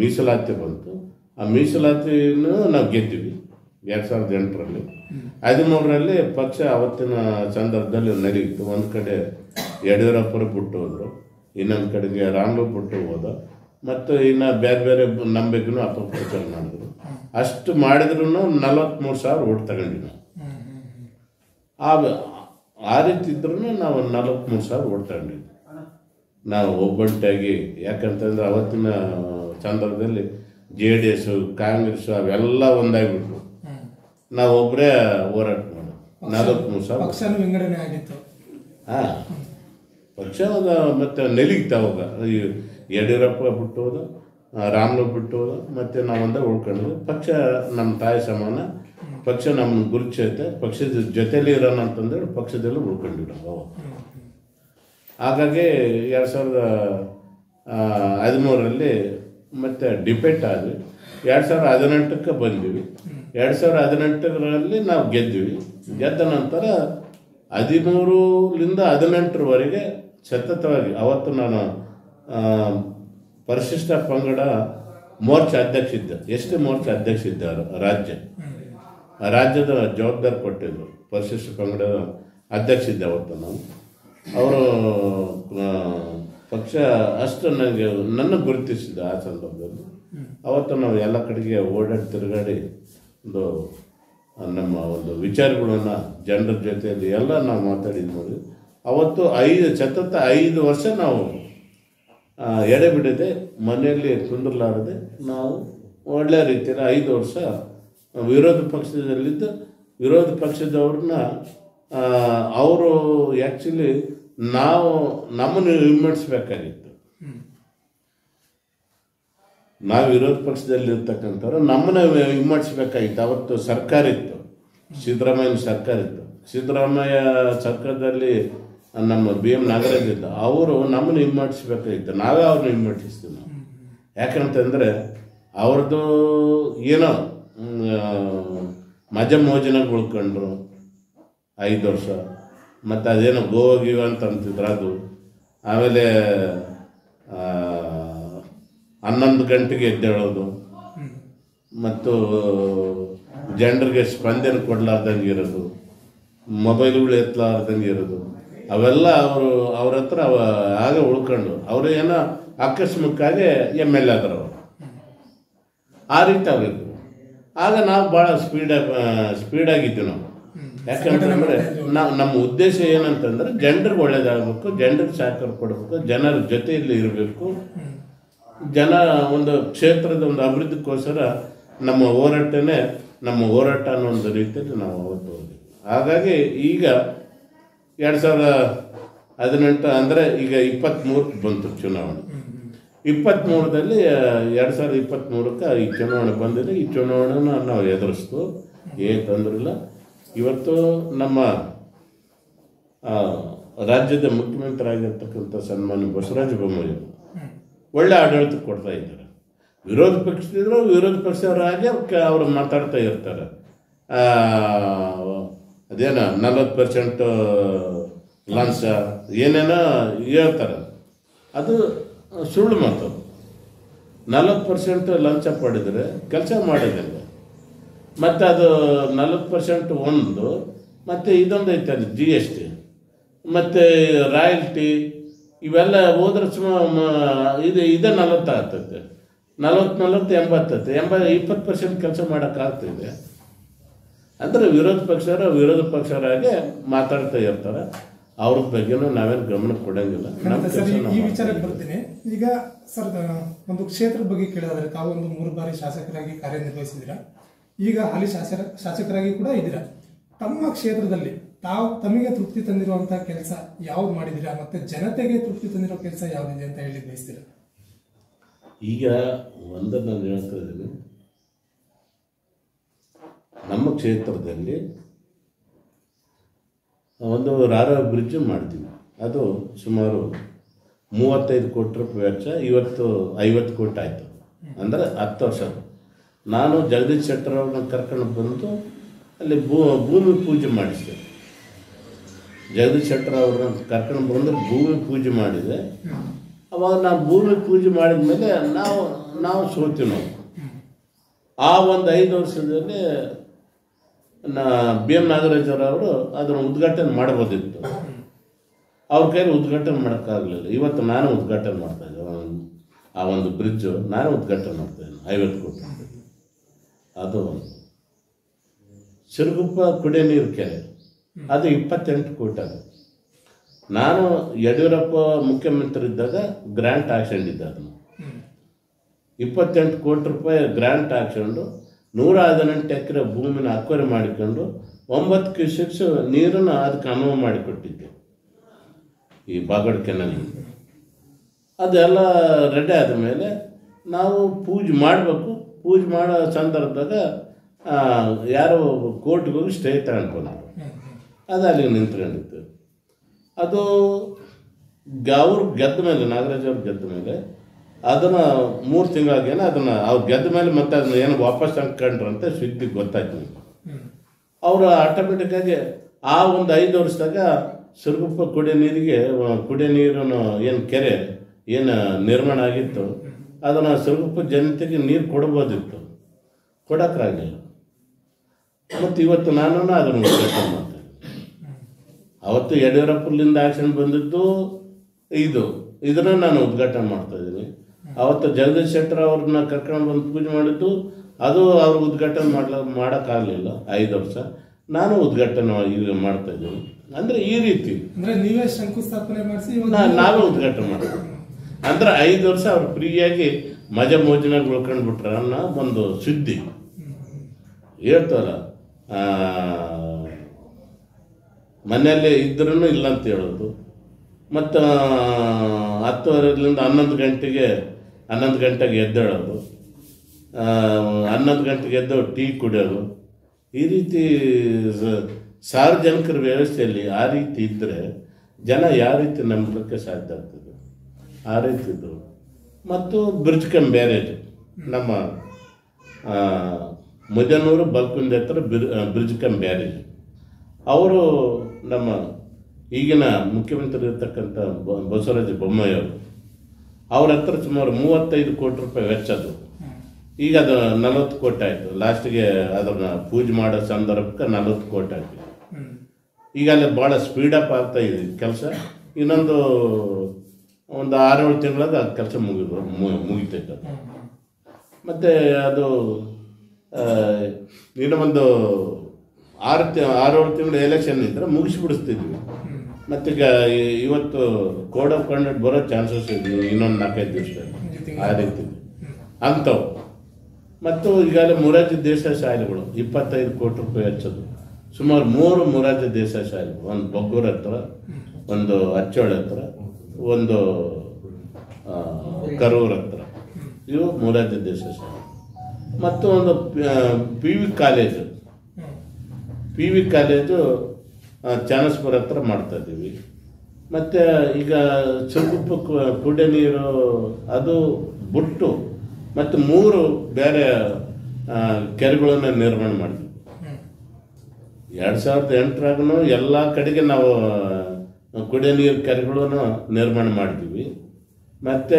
ಮೀಸಲಾತಿ ಬಂತು. ಆ ಮೀಸಲಾತಿನೂ ನಾವು ಗೆದ್ದೀವಿ. ಎರಡು ಸಾವಿರದ ಎಂಟರಲ್ಲಿ. ಹದಿಮೂರರಲ್ಲಿ ಪಕ್ಷ ಅವತ್ತಿನ ಸಂದರ್ಭದಲ್ಲಿ ನಡೆಯಿತು. ಒಂದು ಕಡೆ ಯಡಿಯೂರಪ್ಪರು ಬಿಟ್ಟು ಹೋದರು, ಇನ್ನೊಂದು ಕಡೆಗೆ ರಾಮು ಬಿಟ್ಟು ಹೋದ, ಮತ್ತು ಇನ್ನು ಬೇರೆ ಬೇರೆ ನಂಬಿಕೆನೂ ಅಪಪ್ರಚಾರ ಮಾಡಿದ್ರು. ಅಷ್ಟು ಮಾಡಿದ್ರು ನಲವತ್ತ್ಮೂರು ಸಾವಿರ ಓಟ್ ತಗೊಂಡ್ವಿ ನಾವು ಆ ಆ ರೀತಿ ಇದ್ರೂ ನಾವು ನಲವತ್ತ್ಮೂರು ಸಾವಿರ ಓಟ್ ತಗೊಂಡಿದ್ವಿ. ನಾವು ಒಬ್ಬಂಟಾಗಿ ಯಾಕಂತಂದ್ರೆ ಅವತ್ತಿನ ಸಂದರ್ಭದಲ್ಲಿ ಜೆ ಡಿ ಎಸ್ಸು ಕಾಂಗ್ರೆಸ್ಸು ಅವೆಲ್ಲ ಒಂದಾಗ್ಬಿಟ್ವು. ನಾವು ಒಬ್ಬರೇ ಹೋರಾಟ ಮಾಡೋದು. ಮೂರು ಸಾವಿರ. ಪಕ್ಷನೂ ವಿಂಗಡಣೆ ಆಗಿತ್ತು. ಹಾ. ಪಕ್ಷ ಮತ್ತೆ ನೆಲಿಗ್ತ ಅವಾಗ. ಈ ಯಡಿಯೂರಪ್ಪ ಬಿಟ್ಟು ಹೋದ ಬಿಟ್ಟೋದು ರಾಮ್ಲು ಬಿಟ್ಟು ಹೋದ ಮತ್ತೆ ನಾವೊಂದ ಉಳ್ಕೊಂಡ್ವಿ ಪಕ್ಷ ನಮ್ಮ ತಾಯಿ ಸಮಾನ. ಪಕ್ಷ ನಮ್ಮ ಗುರುಚೈತೆ ಪಕ್ಷದ ಜೊತೆಲಿ ಇರೋಣ ಅಂತಂದೇಳಿ ಪಕ್ಷದಲ್ಲಿ ಉಳ್ಕೊಂಡ್ವಿ ನಾವು ಅವಾಗ. ಹಾಗಾಗಿ ಎರಡು ಸಾವಿರದ ಹದಿಮೂರರಲ್ಲಿ ಮತ್ತೆ ಡಿಪೆಟ್ ಆದ್ವಿ. ಎರಡು ಸಾವಿರ ಹದಿನೆಂಟಕ್ಕೆ ಬಂದ್ವಿ. ಎರಡು ಸಾವಿರ ಹದಿನೆಂಟರಲ್ಲಿ ನಾವು ಗೆದ್ವಿ ಗೆದ್ದ ನಂತರ ಹದಿಮೂರರಿಂದ ಹದಿನೆಂಟರವರೆಗೆ ಸತತವಾಗಿ ಅವತ್ತು ನಾನು ಪರಿಶಿಷ್ಟ ಪಂಗಡ ಮೋರ್ಚಾ ಅಧ್ಯಕ್ಷ ಇದ್ದ. ಎಷ್ಟು ಮೋರ್ಚಾ ಅಧ್ಯಕ್ಷ ಇದ್ದ ರಾಜ್ಯ. ರಾಜ್ಯದ ಜವಾಬ್ದಾರಿ ಕೊಟ್ಟಿದ್ದರು ಪರಿಶಿಷ್ಟ ಪಂಗಡ ಅಧ್ಯಕ್ಷ ಇದ್ದೆ ಅವತ್ತು ನಾವು ಅವರು ಪಕ್ಷ ಅಷ್ಟು ನನಗೆ ನನ್ನ ಗುರುತಿಸಿದ ಆ ಸಂದರ್ಭದಲ್ಲಿ. ಅವತ್ತು ನಾವು ಎಲ್ಲ ಕಡೆಗೆ ಓಡಾಡಿ ತಿರುಗಾಡಿ ಒಂದು, ನಮ್ಮ ಒಂದು ವಿಚಾರಗಳನ್ನು ಜನರ ಜೊತೆಯಲ್ಲಿ ಎಲ್ಲ ನಾವು ಮಾತಾಡಿದ್ದು ನೋಡಿ, ಅವತ್ತು ಐದು, ಸತತ ಐದು ವರ್ಷ ನಾವು ಎಡೆ ಬಿಡದೆ, ಮನೆಯಲ್ಲಿ ಕುಂದರ್ಲಾರದೆ ನಾವು ಒಳ್ಳೆಯ ರೀತಿಯಲ್ಲಿ ಐದು ವರ್ಷ ವಿರೋಧ ಪಕ್ಷದಲ್ಲಿದ್ದು, ವಿರೋಧ ಪಕ್ಷದವ್ರನ್ನ ಅವರು ಆ್ಯಕ್ಚುಲಿ ನಾವು ನಮ್ಮನ್ನು ವಿಮರ್ಶಿಸ್ಬೇಕಾಗಿತ್ತು ನಾವು ವಿರೋಧ ಪಕ್ಷದಲ್ಲಿ ಇರ್ತಕ್ಕಂಥವ್ರು ನಮ್ಮನ್ನ ವಿಮರ್ಶಿಸಬೇಕಾಗಿತ್ತು ಅವತ್ತು ಸರ್ಕಾರ ಇತ್ತು. ಸಿದ್ದರಾಮಯ್ಯನ ಸರ್ಕಾರ ಇತ್ತು. ಸಿದ್ದರಾಮಯ್ಯ ಸರ್ಕಾರದಲ್ಲಿ ನಮ್ಮ ಬಿ ಎಂ ನಾಗರಾಜ್ ಇದ್ದ. ಅವರು ನಮ್ಮನ್ನು ವಿಮರ್ಶಿಸ್ಬೇಕಾಗಿತ್ತು ನಾವೇ ಅವ್ರನ್ನ ವಿಮರ್ಶಿಸ್ತೀವಿ ನಾವು. ಯಾಕಂತಂದರೆ ಅವ್ರದ್ದು ಏನೋ ಮಜ ಮೋಜನಾಗ ಉಳ್ಕೊಂಡ್ರು ಐದು ವರ್ಷ. ಮತ್ತು ಅದೇನು ಗೋವಾ ಗೀವ ಅಂತ ಅಂತಿದ್ರು ಅದು. ಆಮೇಲೆ ಹನ್ನೊಂದು ಗಂಟೆಗೆ ಎದ್ದೇಳೋದು. ಮತ್ತು ಜನರಿಗೆ ಸ್ಪಂದನೆ ಕೊಡಲಾರ್ದಂಗೆ ಇರೋದು. ಮೊಬೈಲ್ಗಳು ಎತ್ತಲಾರ್ದಂಗೆ ಇರೋದು. ಅವೆಲ್ಲ ಅವರು ಅವ್ರ ಹತ್ರ ಅವ ಆಗ ಉಳ್ಕೊಂಡು ಅವರು ಏನೋ ಆಕಸ್ಮಿಕವಾಗಿ ಎಂ ಎಲ್ ಎ ಆದ್ರು ಆ ರೀತಿ ಆಗಬೇಕು ಆಗ ನಾವು ಭಾಳ ಸ್ಪೀಡಾಗಿ ಸ್ಪೀಡಾಗಿದ್ವಿ ನಾವು. ಯಾಕಂತಂದ್ರೆ ನಾವು ನಮ್ಮ ಉದ್ದೇಶ ಏನಂತಂದ್ರೆ, ಜನರಿಗೆ ಒಳ್ಳೇದಾಗಬೇಕು, ಜನರಿಗೆ ಸಹಕಾರ ಕೊಡಬೇಕು, ಜನರ ಜೊತೆಯಲ್ಲಿ ಇರಬೇಕು. ಜನ ಒಂದು ಕ್ಷೇತ್ರದ ಒಂದು ಅಭಿವೃದ್ಧಿಗೋಸ್ಕರ ನಮ್ಮ ಹೋರಾಟನೇ, ನಮ್ಮ ಹೋರಾಟ ಅನ್ನೋ ಒಂದು ರೀತಿಯಲ್ಲಿ ನಾವು ಅವತ್ತು ಹಾಗಾಗಿ ಈಗ ಎರಡು ಸಾವಿರದ ಹದಿನೆಂಟು ಅಂದರೆ ಈಗ ಇಪ್ಪತ್ತ್ಮೂರಕ್ಕೆ ಬಂತು ಚುನಾವಣೆ. ಇಪ್ಪತ್ತ್ಮೂರದಲ್ಲಿ ಎರಡು ಸಾವಿರದ ಇಪ್ಪತ್ತ್ಮೂರಕ್ಕೆ ಈ ಚುನಾವಣೆ ಬಂದಿದೆ. ಈ ಚುನಾವಣೆನ ನಾವು ಎದುರಿಸ್ತು. ಏನು ತೊಂದರಿಲ್ಲ ಇವತ್ತು ನಮ್ಮ ರಾಜ್ಯದ ಮುಖ್ಯಮಂತ್ರಿ ಆಗಿರ್ತಕ್ಕಂಥ ಸನ್ಮಾನ್ಯ ಬಸವರಾಜ ಬೊಮ್ಮಾಯಿ ಒಳ್ಳೆ ಆಡಳಿತ ಕೊಡ್ತಾ ಇದ್ದಾರೆ. ವಿರೋಧ ಪಕ್ಷದಿದ್ರು ವಿರೋಧ ಪಕ್ಷದವರಾಗಿ ಅವರು ಮಾತಾಡ್ತಾ ಇರ್ತಾರೆ. ಅದೇನ, ನಲ್ವತ್ತು ಪರ್ಸೆಂಟ್ ಲಂಚ, ಏನೇನೋ ಹೇಳ್ತಾರೆ. ಅದು ಸುಳ್ಳು ಮಾತು. ನಲ್ವತ್ತು ಪರ್ಸೆಂಟ್ ಲಂಚ ಪಡೆದರೆ ಕೆಲಸ ಮಾಡೋದಿಲ್ಲ ಮತ್ತು ಅದು ನಲ್ವತ್ತು ಪರ್ಸೆಂಟ್ ಒಂದು ಮತ್ತು ಇದೊಂದು ಅದು ಜಿ ಎಸ್ ಟಿ ಮತ್ತು ರಾಯಲ್ಟಿ ಇವೆಲ್ಲ ಹೋದ್ರೆ ಸುಮ ಇದು ಇದೇ ನಲವತ್ತು ಆಗ್ತೈತೆ ನಲವತ್ತು ನಲವತ್ತು ಎಂಬತ್ತೈತೆ ಎಂಬ ಇಪ್ಪತ್ತು ಪರ್ಸೆಂಟ್ ಕೆಲಸ ಮಾಡೋಕ್ಕಾಗ್ತಿದೆ ಅಂದರೆ ವಿರೋಧ ಪಕ್ಷರ ವಿರೋಧ ಪಕ್ಷರಾಗೆ ಮಾತಾಡ್ತಾ ಇರ್ತಾರೆ. ಅವ್ರ ಬಗ್ಗೆನೂ ನಾವೇನು ಗಮನ ಕೊಡಂಗಿಲ್ಲ. ಈ- ವಿಚಾರಕ್ಕೆ ಬರ್ತೀನಿ. ಈಗ ಸರ್ ಒಂದು ಕ್ಷೇತ್ರದ ಬಗ್ಗೆ ಕೇಳಿದ್ರೆ ತಾವು ಒಂದು ಮೂರು ಬಾರಿ ಶಾಸಕರಾಗಿ ಕಾರ್ಯನಿರ್ವಹಿಸಿದ್ದೀರಾ? ಈಗ ಹಾಲಿ ಶಾಸಕ ಶಾಸಕರಾಗಿ ಕೂಡ ಇದ್ದೀರಾ? ತಮ್ಮ ಕ್ಷೇತ್ರದಲ್ಲಿ ತಾವು ತಮಗೆ ತೃಪ್ತಿ ತಂದಿರುವಂತಹ ಕೆಲಸ ಯಾವ್ದು ಮಾಡಿದಿರಾ ಮತ್ತೆ ಜನತೆಗೆ ತೃಪ್ತಿ ತಂದಿರೋ ಕೆಲಸ ಯಾವ್ದಿದೆ ಅಂತ ಹೇಳಿ ಬಯಸ್ತೀರಾ ಈಗ ಒಂದನ್ನು ನಾನು ಹೇಳ್ತಾ ಇದ್ದೀನಿ. ನಮ್ಮ ಕ್ಷೇತ್ರದಲ್ಲಿ ಒಂದು ರಾರ ಬ್ರಿಡ್ಜ್ ಮಾಡ್ತೀವಿ ಅದು ಸುಮಾರು ಮೂವತ್ತೈದು ಕೋಟಿ ರೂಪಾಯಿ ವೆಚ್ಚ ಇವತ್ತು ಐವತ್ತು ಕೋಟಿ ಆಯಿತು. ಅಂದರೆ ಹತ್ತು ವರ್ಷ. ನಾನು ಜಗದೀಶ್ ಶೆಟ್ಟರ್ ಅವ್ರನ್ನ ಕರ್ಕೊಂಡು ಬಂದು ಅಲ್ಲಿ ಭೂ, ಭೂಮಿ ಪೂಜೆ ಮಾಡಿಸಿದೆ. ಜಗದೀಶ್ ಶೆಟ್ಟರ್ ಅವ್ರನ್ನ ಕರ್ಕೊಂಡು ಬಂದು ಭೂಮಿ ಪೂಜೆ ಮಾಡಿದೆ. ಅವಾಗ ನಾನು ಭೂಮಿ ಪೂಜೆ ಮಾಡಿದ ಮೇಲೆ ನಾವು ನಾವು ಸೋತೀವಿ ನಾವು ಆ ಒಂದು ಐದು ವರ್ಷದಲ್ಲಿ ನಾ ಬಿ ಎಂ ನಾಗರಾಜರವರು ಅದನ್ನು ಉದ್ಘಾಟನೆ ಮಾಡ್ಬೋದಿತ್ತು. ಅವ್ರ ಕೈಲಿ ಉದ್ಘಾಟನೆ ಮಾಡೋಕ್ಕಾಗಲಿಲ್ಲ. ಇವತ್ತು ನಾನು ಉದ್ಘಾಟನೆ ಮಾಡ್ತಾ ಒಂದು- ಆ ಒಂದು ಬ್ರಿಡ್ಜು ನಾನು ಉದ್ಘಾಟನೆ ಮಾಡ್ತಾ ಇದ್ದೀನಿ ಐವತ್ತು ಕೋಟಿ ಅದು ಸಿರುಗುಪ್ಪ ಕುಡಿಯೋ ನೀರು ಕೆರೆ ಅದು ಇಪ್ಪತ್ತೆಂಟು ಕೋಟಿ ಅದು. ನಾನು ಯಡಿಯೂರಪ್ಪ ಮುಖ್ಯಮಂತ್ರಿ ಇದ್ದಾಗ ಗ್ರ್ಯಾಂಟ್ ಹಾಕ್ಸ್ಕೊಂಡಿದ್ದೆ ಅದನ್ನು. ಇಪ್ಪತ್ತೆಂಟು ಕೋಟಿ ರೂಪಾಯಿ ಗ್ರ್ಯಾಂಟ್ ಹಾಕ್ಸ್ಕೊಂಡು ನೂರ ಹದಿನೆಂಟು ಎಕರೆ ಭೂಮಿನ ಅಕ್ವರಿ ಮಾಡಿಕೊಂಡು ಒಂಬತ್ತು ಕ್ಯೂಸೆಕ್ಸ್ ನೀರನ್ನು ಅದಕ್ಕೆ ಅನುವು ಮಾಡಿಕೊಟ್ಟಿದ್ದೆ. ಈ ಬಾಗಡ್ ಕೆನಲ್ಲಿ ಅದೆಲ್ಲ ರೆಡಿ ಆದಮೇಲೆ ನಾವು ಪೂಜೆ ಮಾಡಬೇಕು. ಪೂಜೆ ಮಾಡೋ ಸಂದರ್ಭದಾಗ ಯಾರೋ ಕೋರ್ಟ್ಗೆ ಹೋಗಿ ಸ್ಟೇ ತಗೊಂಡು ಬಂದರು ಅದು ಅಲ್ಲಿಗೆ ನಿಂತ್ಕೊಂಡಿತ್ತು. ಅದು ಅವ್ರು ಗೆದ್ದ ಮೇಲೆ, ನಾಗರಾಜ್ ಅವ್ರು ಗೆದ್ದ ಮೇಲೆ, ಅದನ್ನು ಮೂರು ತಿಂಗಳಾಗೇನೆ ಅದನ್ನು ಅವ್ರು ಗೆದ್ದ ಮೇಲೆ ಮತ್ತೆ ಅದನ್ನ ಏನು ವಾಪಸ್ ಹಾಕೊಂಡ್ರಂತೆ ಸುದ್ದಿ ಗೊತ್ತಾಯ್ತು ಅವರ ಆಟೋಮೆಟಿಕ್ಕಾಗಿ ಆ ಒಂದು ಐದು ವರ್ಷದಾಗ ಸಿರುಗುಪ್ಪ ಕುಡಿಯೋ ನೀರಿಗೆ, ಕುಡಿಯೋ ನೀರನ್ನು ಏನು ಕೆರೆ, ಏನು ನಿರ್ಮಾಣ ಆಗಿತ್ತು. ಅದನ್ನು ಸ್ವಲ್ಪ ಜನತೆಗೆ ನೀರು ಕೊಡ್ಬೋದಿತ್ತು. ಕೊಡೋಕ್ಕಾಗಲಿಲ್ಲ ಮತ್ತು ಇವತ್ತು ನಾನು ಅದನ್ನು ಮಾಡ್ತೇನೆ ಅವತ್ತು ಯಡಿಯೂರಪ್ಪಲಿಂದ ಆಕ್ಷನ್ ಬಂದಿದ್ದು ಇದು. ಇದನ್ನ ನಾನು ಉದ್ಘಾಟನೆ ಮಾಡ್ತಾ ಇದ್ದೀನಿ. ಅವತ್ತು ಜಗದೀಶ್ ಶೆಟ್ಟರ್ ಅವ್ರನ್ನ ಕರ್ಕೊಂಡು ಬಂದು ಪೂಜೆ ಮಾಡಿದ್ದು ಅದು ಅವ್ರು ಉದ್ಘಾಟನೆ ಮಾಡ್ಲ ಮಾಡೋಕ್ಕಾಗಲಿಲ್ಲ. ಐದು ವರ್ಷ. ನಾನು ಉದ್ಘಾಟನೆ ಈಗ ಮಾಡ್ತಾ ಇದ್ದೀನಿ. ಅಂದರೆ ಈ ರೀತಿ. ಅಂದರೆ ನೀವೇ ಶಂಕುಸ್ಥಾಪನೆ ಮಾಡಿಸಿ ನಾವೇ ಉದ್ಘಾಟನೆ ಮಾಡ್ತೀವಿ. ಅಂದ್ರೆ ಐದು ವರ್ಷ ಅವ್ರು ಫ್ರೀಯಾಗಿ ಮಜ ಮೋಜನಾಗಿ ಉಳ್ಕೊಂಡ್ಬಿಟ್ರೆ ಅನ್ನೋ ಒಂದು ಸುದ್ದಿ. ಹೇಳ್ತಾರ. ಮನೆಯಲ್ಲೇ ಇದ್ರೂ ಇಲ್ಲ ಅಂತ ಹೇಳೋದು. ಮತ್ತು, ಹತ್ತುವರೆಲಿಂದ ಹನ್ನೊಂದು ಗಂಟೆಗೆ ಹನ್ನೊಂದು ಗಂಟೆಗೆ ಎದ್ದೇಳೋದು. ಹನ್ನೊಂದು ಗಂಟೆಗೆ ಎದ್ದು ಟೀ ಕುಡಿಯೋದು. ಈ ರೀತಿ ಸಾರ್ವಜನಿಕರ ವ್ಯವಸ್ಥೆಯಲ್ಲಿ ಆ ರೀತಿ ಇದ್ದರೆ ಜನ ಯಾವ ರೀತಿ ನಂಬಲಿಕ್ಕೆ ಸಾಧ್ಯ ಆಗ್ತದೆ? ಆ ರೀತಿ ಇದ್ದರು ಮತ್ತು ಬ್ರಿಡ್ಜ್ ಕಮ್ ಬ್ಯಾರೇಜ್ ನಮ್ಮ ಮುಜನೂರು ಬಲ್ಕುಂದ ಹತ್ರ ಬ್ರಿಜ್ ಬ್ರಿಡ್ಜ್ ಕಮ್ ಬ್ಯಾರೇಜ್ ಅವರು ನಮ್ಮ ಈಗಿನ ಮುಖ್ಯಮಂತ್ರಿ ಇರ್ತಕ್ಕಂಥ ಬಸವರಾಜ ಬೊಮ್ಮಾಯಿ ಅವರು ಅವ್ರ ಹತ್ರ ಸುಮಾರು ಮೂವತ್ತೈದು ಕೋಟಿ ರೂಪಾಯಿ ವೆಚ್ಚದು ಈಗ ಅದು ನಲವತ್ತು ಕೋಟಿ ಆಯಿತು. ಲಾಸ್ಟಿಗೆ ಅದನ್ನು ಪೂಜೆ ಮಾಡೋ ಸಂದರ್ಭಕ್ಕೆ ನಲವತ್ತು ಕೋಟಿ ಆಯಿತು. ಈಗ ಅಲ್ಲಿ ಭಾಳ ಸ್ಪೀಡಪ್ ಆಗ್ತಾ ಇದೆ ಕೆಲಸ. ಇನ್ನೊಂದು ಒಂದು ಆರೇಳು ತಿಂಗಳಾಗ ಅದು ಕೆಲಸ ಮುಗಿದು ಮುಗಿತೈತೆ ಅದು ಮತ್ತು ಅದು ಆ, ಇನ್ನು ಒಂದು ಆರು ತಿ ಆರೇಳು ತಿಂಗಳು ಎಲೆಕ್ಷನ್ ಇದ್ರೆ ಮುಗಿಸ್ಬಿಡಿಸ್ತಿದ್ವಿ. ಮತ್ತು ಈಗ ಇವತ್ತು ಕೋಡ್ ಆಫ್ ಕಂಡಕ್ಟ್ ಬರೋ ಚಾನ್ಸಸ್ ಇದೆ ಇನ್ನೊಂದು ನಾಲ್ಕೈದು ದಿವಸ ಆ ರೀತಿ. ಅಂಥವು. ಮತ್ತು ಈಗಾಗಲೇ ಮೊರಾರ್ಜಿ ದೇಶ ಶಾಲೆಗಳು ಇಪ್ಪತ್ತೈದು ಕೋಟಿ ರೂಪಾಯಿ ಹಚ್ಚೋದು. ಸುಮಾರು ಮೂರು ಮೊರಾರ್ಜಿ ದೇಶ ಶಾಲೆಗಳು ಒಂದು ಬಗ್ಗೂರ ಹತ್ರ ಒಂದು ಅಚ್ಚೋಳ ಹತ್ರ ಒಂದು ಕರೂರ್ ಹತ್ರ. ಇವು ಮೂರನೇ ದೇಶ ಶಾಲೆ ಮತ್ತು ಒಂದು P V college. P V college Chanaspura ಹತ್ರ ಮಾಡ್ತಾ ಇದ್ದೀವಿ. ಮತ್ತು, ಈಗ ಚಂಗುಪ್ಪ ಕುಡಿಯ ನೀರು, ಅದು ಬುಟ್ಟು ಮತ್ತು ಮೂರು ಬೇರೆ ಕೆರೆಗಳನ್ನು ನಿರ್ಮಾಣ ಮಾಡಿದ್ವಿ. ಎರಡು ಸಾವಿರದ ಎಂಟರಾಗೂ ಎಲ್ಲ ಕಡೆಗೆ ನಾವು ಕುಡಿಯೋ ನೀರು ಕೆರೆಗಳನ್ನು ನಿರ್ಮಾಣ ಮಾಡಿದ್ವಿ. ಮತ್ತು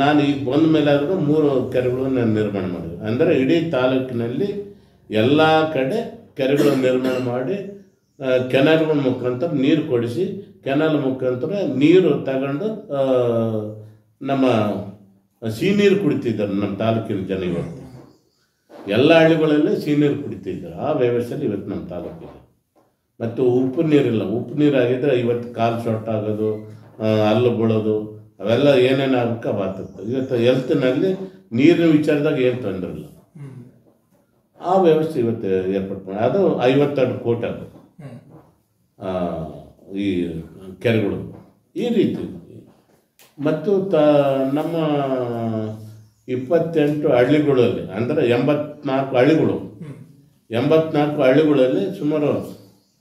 ನಾನು ಈಗ ಬಂದ ಮೇಲೆ ಮೂರು ಕೆರೆಗಳನ್ನು ನಿರ್ಮಾಣ ಮಾಡಿದ್ವಿ. ಅಂದರೆ ಇಡೀ ತಾಲೂಕಿನಲ್ಲಿ ಎಲ್ಲ ಕಡೆ ಕೆರೆಗಳು ನಿರ್ಮಾಣ ಮಾಡಿ ಕೆನಲ್ಗಳ ಮುಖಾಂತರ ನೀರು ಕೊಡಿಸಿ, ಕೆನಲ್ ಮುಖಾಂತರ ನೀರು ತಗೊಂಡು ನಮ್ಮ ಸಿಹಿ ನೀರು ಕುಡಿತಿದ್ದಾರೆ ನಮ್ಮ ತಾಲೂಕಿನ ಜನ ಇವತ್ತು ಎಲ್ಲ ಹಳ್ಳಿಗಳಲ್ಲಿ ಸಿಹಿ ನೀರು ಕುಡಿತಿದ್ದಾರೆ. ಆ ವ್ಯವಸ್ಥೆಯಲ್ಲಿ ಇವತ್ತು ನಮ್ಮ ತಾಲೂಕಿದೆ. ಮತ್ತು ಉಪ್ಪು ನೀರಿಲ್ಲ. ಉಪ್ಪು ನೀರು ಆಗಿದ್ರೆ ಇವತ್ತು ಕಾಲು ಶಾರ್ಟ್ ಆಗೋದು ಹಲ್ಲು ಬೀಳೋದು ಅವೆಲ್ಲ ಏನೇನು ಆಗಕ್ಕೆ ಬಾತಿತ್ತು ಇವತ್ತು ಹೆಲ್ತ್ನಲ್ಲಿ ನೀರಿನ ವಿಚಾರದಾಗ ಏನು ತೊಂದರೆ ಇಲ್ಲ. ಆ ವ್ಯವಸ್ಥೆ ಇವತ್ತು ಏರ್ಪಾಡು ಮಾಡಿ ಅದು ಐವತ್ತೆರಡು ಕೋಟಿ ಅದು. ಈ ಕೆರೆಗಳು. ಈ ರೀತಿ. ಮತ್ತು ತ ನಮ್ಮ ಇಪ್ಪತ್ತೆಂಟು ಹಳ್ಳಿಗಳಲ್ಲಿ ಅಂದರೆ ಎಂಬತ್ನಾಲ್ಕು ಹಳ್ಳಿಗಳು. ಎಂಬತ್ನಾಲ್ಕು ಹಳ್ಳಿಗಳಲ್ಲಿ ಸುಮಾರು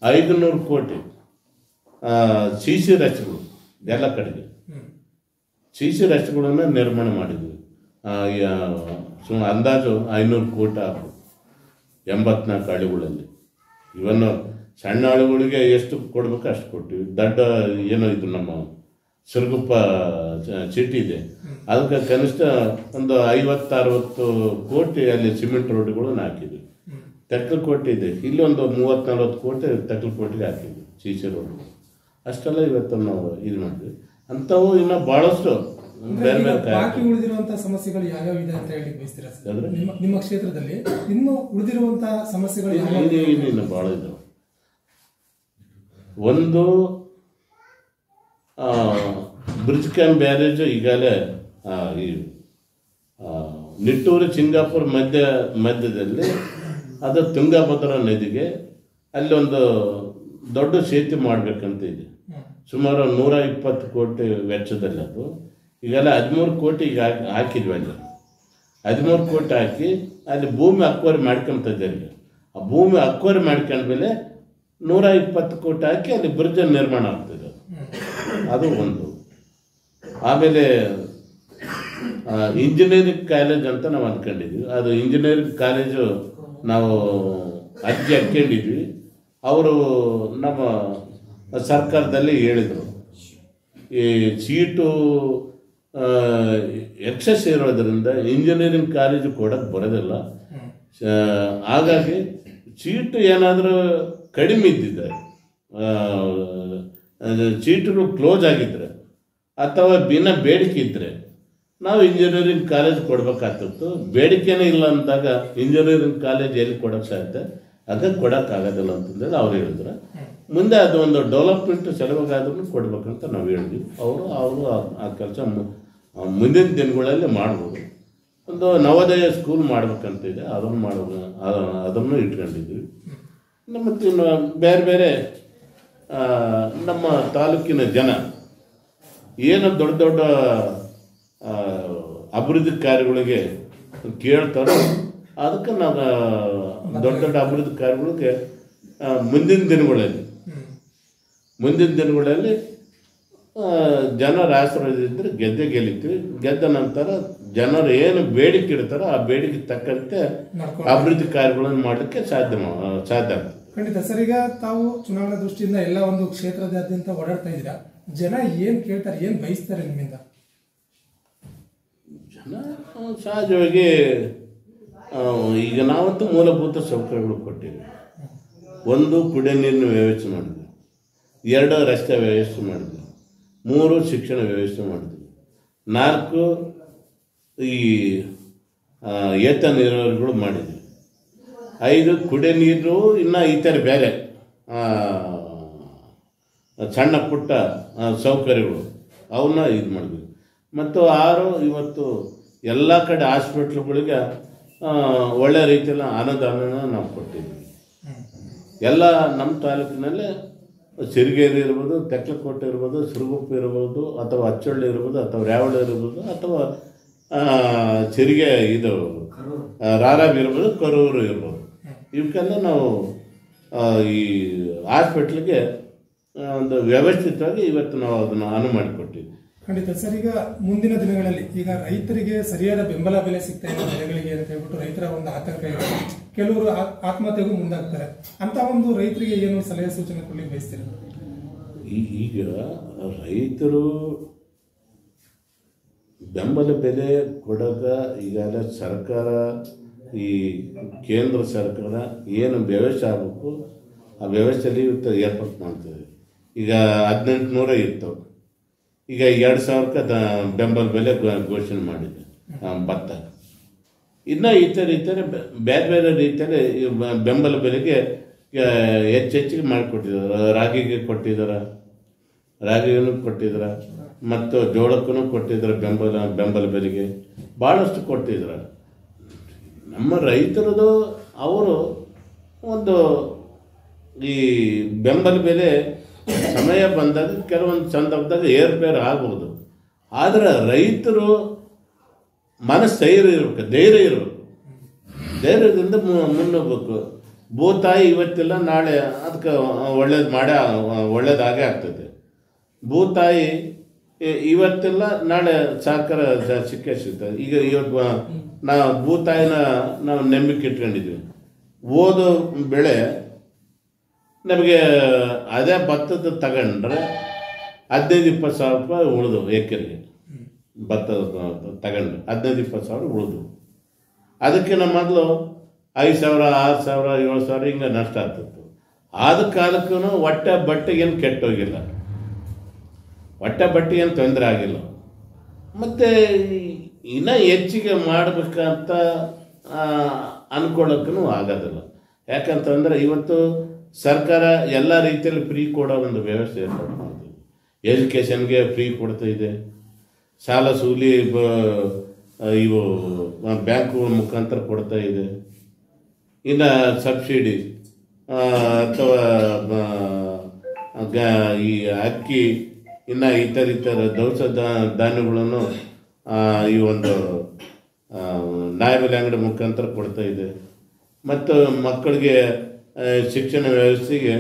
ಐದುನೂರು ಕೋಟಿ ಸಿ ಸಿ ರಸ್ತೆಗಳು ಎಲ್ಲ ಕಡೆಗೆ. ಸಿ ಸಿ ರಸ್ತೆಗಳನ್ನು ನಿರ್ಮಾಣ ಮಾಡಿದ್ವಿ. ಸುಮಾರು ಅಂದಾಜು ಐನೂರು ಕೋಟಿ ಆಗ್ಬೋದು ಎಂಬತ್ನಾಲ್ಕು ಹಳ್ಳಿಗಳಲ್ಲಿ. ಇವನ್ನು ಸಣ್ಣ ಹಳ್ಳಿಗಳಿಗೆ ಎಷ್ಟು ಕೊಡ್ಬೇಕು ಅಷ್ಟು ಕೊಟ್ಟಿವಿ. ದೊಡ್ಡ ಏನೋ ಇದು ನಮ್ಮ ಸಿರುಗುಪ್ಪ ಸಿಟಿ ಚೀಟಿ ಇದೆ. ಅದಕ್ಕೆ ಕನಿಷ್ಠ ಒಂದು ಐವತ್ತು ಅರವತ್ತು ಕೋಟಿ ಅಲ್ಲಿ ಸಿಮೆಂಟ್ ರೋಡ್ಗಳನ್ನು ಹಾಕಿದ್ವಿ. ತೆಕ್ಕಲಕೋಟೆ ಇದೆ. ಇಲ್ಲಿ ಒಂದು ಮೂವತ್ತು ನಲ್ವತ್ತು ಕೋಟೆ ತೆಕ್ಕಲಕೋಟೆಗೆ ಹಾಕಿದ್ವಿ ಸಿ ಸಿ ರೋಡ್. ಅಷ್ಟೆಲ್ಲ ಇವತ್ತು ನಾವು ಇದು ಮಾಡಿದ್ವಿ. ಅಂಥವು ಇನ್ನು ಭಾಳಷ್ಟು ಬೇರೆ ಬಾಕಿ ಉಳಿದಿರುವಂತಹ ಸಮಸ್ಯೆಗಳು ಯಾವ್ಯಾವ ಇದೆ ಅಂತ ಹೇಳಿ ಬಯಸ್ತೀರಾ ಸರ್ ನಿಮ್ಮ ನಿಮ್ಮ ಕ್ಷೇತ್ರದಲ್ಲಿ ಇನ್ನು ಉಳಿದಿರುವಂತಹ ಸಮಸ್ಯೆಗಳು ಇನ್ನೂ ಭಾಳ ಇದಾವೆ. ಒಂದು ಬ್ರಿಡ್ಜ್ ಕ್ಯಾಂಪ್ ಬ್ಯಾರೇಜ್ ಈಗಾಗಲೇ ಈ ನಿಟ್ಟೂರು ಸಿಂಗಾಪುರ್ ಮಧ್ಯ ಮಧ್ಯದಲ್ಲಿ ಅದು ತುಂಗಭದ್ರಾ ನದಿಗೆ ಅಲ್ಲಿ ಒಂದು ದೊಡ್ಡ ಸೇತುವೆ ಮಾಡಬೇಕಂತ ಇದೆ. ಸುಮಾರು ನೂರ ಇಪ್ಪತ್ತು ಕೋಟಿ ವೆಚ್ಚದಲ್ಲಿ ಅದು. ಈಗೆಲ್ಲ ಹದಿಮೂರು ಕೋಟಿ ಈಗ ಹಾಕಿ- ಹಾಕಿದ್ವಿ ಅಲ್ಲಿ. ಹದಿಮೂರು ಕೋಟಿ ಹಾಕಿ ಅಲ್ಲಿ ಭೂಮಿ ಅಕ್ವರಿ ಮಾಡ್ಕೊಂತ ಇದ್ದಾರೆ ಆ ಭೂಮಿ ಅಕ್ವರಿ ಮಾಡ್ಕೊಂಡ್ಮೇಲೆ ನೂರ ಇಪ್ಪತ್ತು ಕೋಟಿ ಹಾಕಿ ಅಲ್ಲಿ ಬ್ರಿಡ್ಜ್ ನಿರ್ಮಾಣ ಆಗ್ತದೆ ಅದು ಒಂದು. ಆಮೇಲೆ ಇಂಜಿನಿಯರಿಂಗ್ ಕಾಲೇಜ್ ಅಂತ ನಾವು ಅಂದ್ಕೊಂಡಿದ್ವಿ ಅದು ಇಂಜಿನಿಯರಿಂಗ್ ಕಾಲೇಜು ನಾವು ಅಜ್ಜಿ ಹಾಕ್ಕೊಂಡಿದ್ವಿ ಅವರು ನಮ್ಮ ಸರ್ಕಾರದಲ್ಲಿ ಹೇಳಿದರು. ಈ ಸೀಟು ಎಕ್ಸಸ್ ಇರೋದರಿಂದ ಇಂಜಿನಿಯರಿಂಗ್ ಕಾಲೇಜು ಕೊಡೋಕ್ಕೆ ಬರೋದಿಲ್ಲ. ಹಾಗಾಗಿ ಸೀಟು ಏನಾದರೂ ಕಡಿಮೆ ಇದ್ದಿದ್ರೆ ಸೀಟುಗಳು ಕ್ಲೋಸ್ ಆಗಿದ್ರೆ, ಅಥವಾ ಬಿನ ಬೇಡಿಕೆ ಇದ್ದರೆ ನಾವು ಇಂಜಿನಿಯರಿಂಗ್ ಕಾಲೇಜ್ ಕೊಡಬೇಕಾಗ್ತಿತ್ತು ಬೇಡಿಕೆನೇ ಇಲ್ಲ ಅಂದಾಗ ಇಂಜಿನಿಯರಿಂಗ್ ಕಾಲೇಜ್ ಎಲ್ಲಿ ಕೊಡೋಕ್ಕೆ ಸಾಧ್ಯ? ಅದಕ್ಕೆ ಕೊಡೋಕ್ಕಾಗೋದಿಲ್ಲ ಅಂತಂದೇಳಿ ಅವ್ರು ಹೇಳಿದ್ರು. ಮುಂದೆ ಅದು ಒಂದು ಡೆವಲಪ್ಮೆಂಟ್ ಸಲುವಾಗಾದ್ರೂ ಕೊಡ್ಬೇಕಂತ ನಾವು ಹೇಳಿದ್ವಿ. ಅವರು ಅವರು ಆ- ಕೆಲಸ ಮುಂದಿನ ದಿನಗಳಲ್ಲಿ ಮಾಡ್ಬೋದು. ಒಂದು ನವೋದಯ ಸ್ಕೂಲ್ ಮಾಡ್ಬೇಕಂತ ಇದೆ ಅದನ್ನು ಮಾಡಬೇಕು ಅದನ್ನು ಇಟ್ಕೊಂಡಿದ್ವಿ. ಮತ್ತು ಬೇರೆ ಬೇರೆ ನಮ್ಮ ತಾಲೂಕಿನ ಜನ ಏನು ದೊಡ್ಡ ದೊಡ್ಡ ಅಭಿವೃದ್ಧಿ ಕಾರ್ಯಗಳಿಗೆ ಕೇಳ್ತಾರೋ ಅದಕ್ಕೆ ನಾನು ದೊಡ್ಡ ದೊಡ್ಡ ಅಭಿವೃದ್ಧಿ ಕಾರ್ಯಗಳಿಗೆ ಮುಂದಿನ ದಿನಗಳಲ್ಲಿ. ಮುಂದಿನ ದಿನಗಳಲ್ಲಿ ಜನರ ಆಶೀರ್ವಾದ ಇದ್ದರೆ ಗೆದ್ದೆ ಗೆಲ್ತೀವಿ ಗೆದ್ದ ನಂತರ ಜನರು ಏನು ಬೇಡಿಕೆ ಇಡ್ತಾರೋ ಆ ಬೇಡಿಕೆ ತಕ್ಕಂತೆ ಅಭಿವೃದ್ಧಿ ಕಾರ್ಯಗಳನ್ನು ಮಾಡಲಿಕ್ಕೆ ಸಾಧ್ಯ ಸಾಧ್ಯ ಆಗ್ತದೆ. ಖಂಡಿತ. ಸರ್ ಈಗ ತಾವು ಚುನಾವಣಾ ದೃಷ್ಟಿಯಿಂದ ಎಲ್ಲ ಒಂದು ಕ್ಷೇತ್ರದಾದ್ಯಂತ ಓಡಾಡ್ತಾ ಇದ್ದೀರಾ? ಜನ ಏನು ಕೇಳ್ತಾರೆ ಏನು ಬಯಸ್ತಾರೆ ನಿಮ್ಮಿಂದ? ಸಹಜವಾಗಿ ಈಗ ನಾವಂತೂ ಮೂಲಭೂತ ಸೌಕರ್ಯಗಳು ಕೊಟ್ಟಿವೆ. ಒಂದು, ಕುಡಿಯ ನೀರಿನ ವ್ಯವಸ್ಥೆ ಮಾಡಿದ್ವಿ. ಎರಡು, ರಸ್ತೆ ವ್ಯವಸ್ಥೆ ಮಾಡಿದ್ವಿ. ಮೂರು, ಶಿಕ್ಷಣ ವ್ಯವಸ್ಥೆ ಮಾಡಿದ್ವಿ. ನಾಲ್ಕು, ಈ ಏತ ನೀರಾವರಿಗಳು ಮಾಡಿದ್ವಿ. ಐದು, ಕುಡಿಯ ನೀರು, ಇನ್ನು ಇತರ ಬೇರೆ ಸಣ್ಣ ಪುಟ್ಟ ಸೌಕರ್ಯಗಳು, ಅವನ್ನ ಇದು ಮಾಡಿದ್ವಿ. ಮತ್ತು ಆರು, ಇವತ್ತು ಎಲ್ಲ ಕಡೆ ಹಾಸ್ಪಿಟ್ಲ್ಗಳಿಗೆ ಒಳ್ಳೆ ರೀತಿಯಲ್ಲಿ ಅನುದಾನನ ನಾವು ಕೊಟ್ಟಿದ್ವಿ ಎಲ್ಲ ನಮ್ಮ ತಾಲೂಕಿನಲ್ಲೇ ಸಿರಿಗೇರಿ ಇರ್ಬೋದು, ತೆಕ್ಲಕೋಟೆ ಇರ್ಬೋದು, ಸಿರುಗುಪ್ಪು ಇರ್ಬೋದು, ಅಥವಾ ಅಚ್ಚಳ್ಳಿ ಇರ್ಬೋದು, ಅಥವಾ ರ್ಯಾವಳ ಇರ್ಬೋದು, ಅಥವಾ ಸಿರಿಗೆ ಇದು ರಾರಾಬ್ ಇರ್ಬೋದು, ಕರೂರು ಇರ್ಬೋದು. ಇವಕ್ಕೆಲ್ಲ ನಾವು ಈ ಹಾಸ್ಪಿಟ್ಲಿಗೆ ಒಂದು ವ್ಯವಸ್ಥಿತವಾಗಿ ಇವತ್ತು ನಾವು ಅದನ್ನು ಅನು ಮಾಡಿಕೊಟ್ಟಿದ್ವಿ ಖಂಡಿತ. ಸರ್, ಈಗ ಮುಂದಿನ ದಿನಗಳಲ್ಲಿ ಈಗ ರೈತರಿಗೆ ಸರಿಯಾದ ಬೆಂಬಲ ಬೆಲೆ ಸಿಗ್ತಾ ಇಲ್ಲ ಬೆಳೆಗಳಿಗೆ ಅಂತ ಹೇಳ್ಬಿಟ್ಟು ರೈತರ ಒಂದು ಆತಂಕ ಇದೆ. ಕೆಲವರು ಆತ್ಮಹತ್ಯೆಗೂ ಮುಂದಾಗ್ತಾರೆ. ಅಂತ ಒಂದು ರೈತರಿಗೆ ಏನು ಸಲಹೆ ಸೂಚನೆ ಕೊಡ್ಲಿಕ್ಕೆ ಬಯಸ್ತೀರ? ಈಗ ರೈತರು ಬೆಂಬಲ ಬೆಲೆ ಕೊಡಕ ಈಗಾಗಲೇ ಸರ್ಕಾರ, ಈ ಕೇಂದ್ರ ಸರ್ಕಾರ ಏನು ವ್ಯವಸ್ಥೆ ಆಗಬೇಕು, ಆ ವ್ಯವಸ್ಥೆಯಲ್ಲಿ ಇವತ್ತು ಏರ್ಪಾಟ್ ಮಾಡ್ತದೆ ಈಗ ಹದಿನೆಂಟು ನೂರ ಇತ್ತು. ಈಗ ಎರಡು ಸಾವಿರಕ್ಕೆ ದ ಬೆಂಬಲ ಬೆಲೆ ಘೋಷಣೆ ಮಾಡಿದೆ ಭತ್ತ. ಇನ್ನು ಥರ ಈ ಥರ ಬೇರೆ ಬೇರೆ ರೀತಿಯಲ್ಲಿ ಈ ಬೆಂಬಲ ಬೆಲೆಗೆ ಹೆಚ್ಚೆಚ್ಚಿಗೆ ಮಾಡಿಕೊಟ್ಟಿದ್ದಾರೆ. ರಾಗಿಗೆ ಕೊಟ್ಟಿದ್ದಾರೆ. ರಾಗಿಗೂ ಕೊಟ್ಟಿದ್ದಾರೆ. ಮತ್ತು ಜೋಳಕ್ಕೂ ಕೊಟ್ಟಿದ್ದಾರೆ ಬೆಂಬಲ ಬೆಂಬಲ ಬೆಲೆಗೆ. ಭಾಳಷ್ಟು ಕೊಟ್ಟಿದ್ದಾರೆ. ನಮ್ಮ ರೈತರದು, ಅವರು ಒಂದು ಈ ಬೆಂಬಲ ಬೆಲೆ ಸಮಯ ಬಂದಾಗ ಕೆಲವೊಂದು ಸಂದರ್ಭದಾಗ ಏರ್ಪೇರು ಆಗ್ಬೋದು. ಆದರೆ ರೈತರು ಮನಸ್ಸು ಧೈರ್ಯ ಇರ್ಬೇಕು, ಧೈರ್ಯ ಇರಬೇಕು. ಧೈರ್ಯದಿಂದ ಮುನ್ನೋಗ್ಬೇಕು. ಭೂತಾಯಿ ಇವತ್ತಿಲ್ಲ, ನಾಳೆ ಅದಕ್ಕೆ ಒಳ್ಳೇದು ಮಾಡೇ ಒಳ್ಳೇದಾಗೇ ಆಗ್ತದೆ. ಭೂತಾಯಿ ಇವತ್ತಿಲ್ಲ, ನಾಳೆ ಸಹಕಾರ ಸಿಕ್ಕೇ ಸಿಗ್ತದೆ ಈಗ ಇವತ್ತು ನಾವು ಭೂತಾಯಿನ ನಾವು ನಂಬಿಕೆ ಇಟ್ಕೊಂಡಿದ್ವಿ ಓದೋ ಬೆಳೆ ನಮಗೆ ಅದೇ ಭತ್ತದ ತಗೊಂಡ್ರೆ ಹದಿನೈದು ಇಪ್ಪತ್ತು ಸಾವಿರ ರೂಪಾಯಿ ಉಳಿದು ಎಕರೆಗೆ. ಭತ್ತದ ತಗೊಂಡ್ರೆ ಹದಿನೈದು ಇಪ್ಪತ್ತು ಸಾವಿರ ಉಳಿದು. ಅದಕ್ಕಿಂತ ಮೊದಲು ಐದು ಸಾವಿರ ಆರು ಸಾವಿರ ಏಳು ಸಾವಿರ ಹಿಂಗೆ ನಷ್ಟ ಆಗ್ತಿತ್ತು. ಆದ ಕಾಲಕ್ಕೂ ಹೊಟ್ಟೆ ಬಟ್ಟೆಗೇನು ಕೆಟ್ಟೋಗಿಲ್ಲ. ಹೊಟ್ಟೆ ಬಟ್ಟೆಗೇನು ತೊಂದರೆ ಆಗಿಲ್ಲ. ಮತ್ತು ಇನ್ನೂ ಹೆಚ್ಚಿಗೆ ಮಾಡಬೇಕಂತ ಅನ್ಕೊಳ್ಳೋಕ್ಕೂ ಆಗೋದಿಲ್ಲ. ಯಾಕಂತಂದರೆ ಇವತ್ತು ಸರ್ಕಾರ ಎಲ್ಲ ರೀತಿಯಲ್ಲಿ ಫ್ರೀ ಕೊಡೋ ಒಂದು ವ್ಯವಸ್ಥೆ ಏರ್ಪಾಡು ಮಾಡಿದೆ ಎಜುಕೇಷನ್ಗೆ ಫ್ರೀ ಕೊಡ್ತಾ ಇದೆ. ಸಾಲ ಸೂಲಿ ಇವು ಬ್ಯಾಂಕ್ ಮುಖಾಂತರ ಕೊಡ್ತಾ ಇದೆ. ಇನ್ನು ಸಬ್ಸಿಡಿ ಅಥವಾ ಈ ಅಕ್ಕಿ ಇನ್ನು ಇತರ ಇತರ ದವಸ ಧಾನ್ಯಗಳನ್ನು ಈ ಒಂದು ಆ, ನ್ಯಾಯಬೆಲೆ ಅಂಗಡಿ ಮುಖಾಂತರ ಕೊಡ್ತಾ ಇದೆ. ಮತ್ತು ಮಕ್ಕಳಿಗೆ ಶಿಕ್ಷಣ ವ್ಯವಸ್ಥೆಗೆ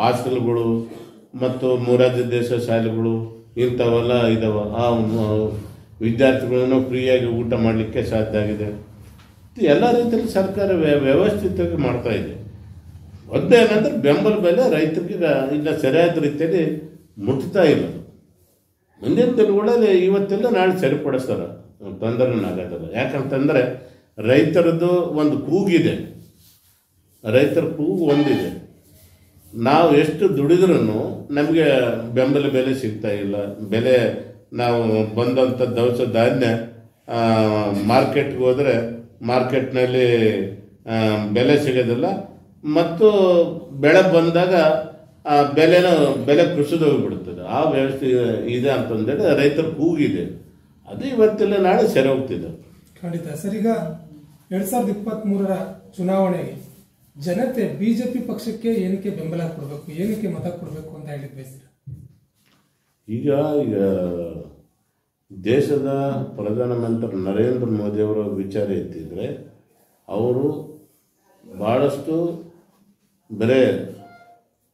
ಹಾಸ್ಟೆಲ್ಗಳು ಮತ್ತು ಮೂರಾರ್ಜಿ ದೇಶ ಶಾಲೆಗಳು ಇಂಥವೆಲ್ಲ ಇದಾವೆ. ಆ ವಿದ್ಯಾರ್ಥಿಗಳನ್ನು ಫ್ರೀಯಾಗಿ ಊಟ ಮಾಡಲಿಕ್ಕೆ ಸಾಧ್ಯ ಆಗಿದೆ. ಎಲ್ಲ ರೀತಿಯಲ್ಲಿ ಸರ್ಕಾರ ವ್ಯ- ವ್ಯವಸ್ಥಿತವಾಗಿ ಮಾಡ್ತಾ ಇದೆ. ಒಂದೇನಂದ್ರೆ ಬೆಂಬಲ ಬೆಲೆ ರೈತರಿಗೆ ಇಲ್ಲ ಸರಿಯಾದ ರೀತಿಯಲ್ಲಿ ಮುಟ್ತಾ ಇಲ್ಲ. ಮುಂದಿನ ದಿನಗಳಲ್ಲಿ ಇವತ್ತೆಲ್ಲ ನಾಳೆ ಸರಿಪಡಿಸ್ತಾರೆ. ತೊಂದರೆನಾಗೋದಿಲ್ಲ ಯಾಕಂತಂದರೆ ರೈತರದ್ದು ಒಂದು ಕೂಗಿದೆ. ರೈತರ ಕೂಗು ಒಂದಿದೆ. ನಾವು ಎಷ್ಟು ದುಡಿದ್ರೂ ನಮಗೆ ಬೆಂಬಲ ಬೆಲೆ ಸಿಗ್ತಾ ಇಲ್ಲ. ಬೆಲೆ ನಾವು ಬಂದಂಥ ದವಸ ಧಾನ್ಯ ಮಾರ್ಕೆಟ್ಗೆ ಹೋದರೆ ಮಾರ್ಕೆಟ್ನಲ್ಲಿ ಬೆಲೆ ಸಿಗೋದಿಲ್ಲ. ಮತ್ತು ಬೆಳೆ ಬಂದಾಗ, ಆ, ಬೆಲೆನ ಬೆಲೆ ಕುಸಿದೋಗ್ಬಿಡ್ತದೆ ಆ ವ್ಯವಸ್ಥೆ ಇದೆ ಅಂತಂದೇಳಿ ರೈತರ ಕೂಗಿದೆ. ಅದು ಇವತ್ತೆಲ್ಲ ನಾಳೆ ಸೆರೆ ಹೋಗ್ತಿದೆ. ಖಂಡಿತ. ಸರ್, ಈಗ ಎರಡು ಸಾವಿರದ ಇಪ್ಪತ್ತ್ ಮೂರರ ಚುನಾವಣೆಗೆ ಜನತೆ ಬಿಜೆಪಿ ಪಕ್ಷಕ್ಕೆ ಏನಕ್ಕೆ ಬೆಂಬಲ ಕೊಡಬೇಕು, ಏನಕ್ಕೆ ಮತ ಕೊಡಬೇಕು ಅಂತ ಹೇಳಿದ್ ಈಗ ಈಗ ದೇಶದ ಪ್ರಧಾನಮಂತ್ರಿ ನರೇಂದ್ರ ಮೋದಿಯವರ ವಿಚಾರ ಎತ್ತಿದ್ರೆ, ಅವರು ಭಾಳಷ್ಟು ಬರೇ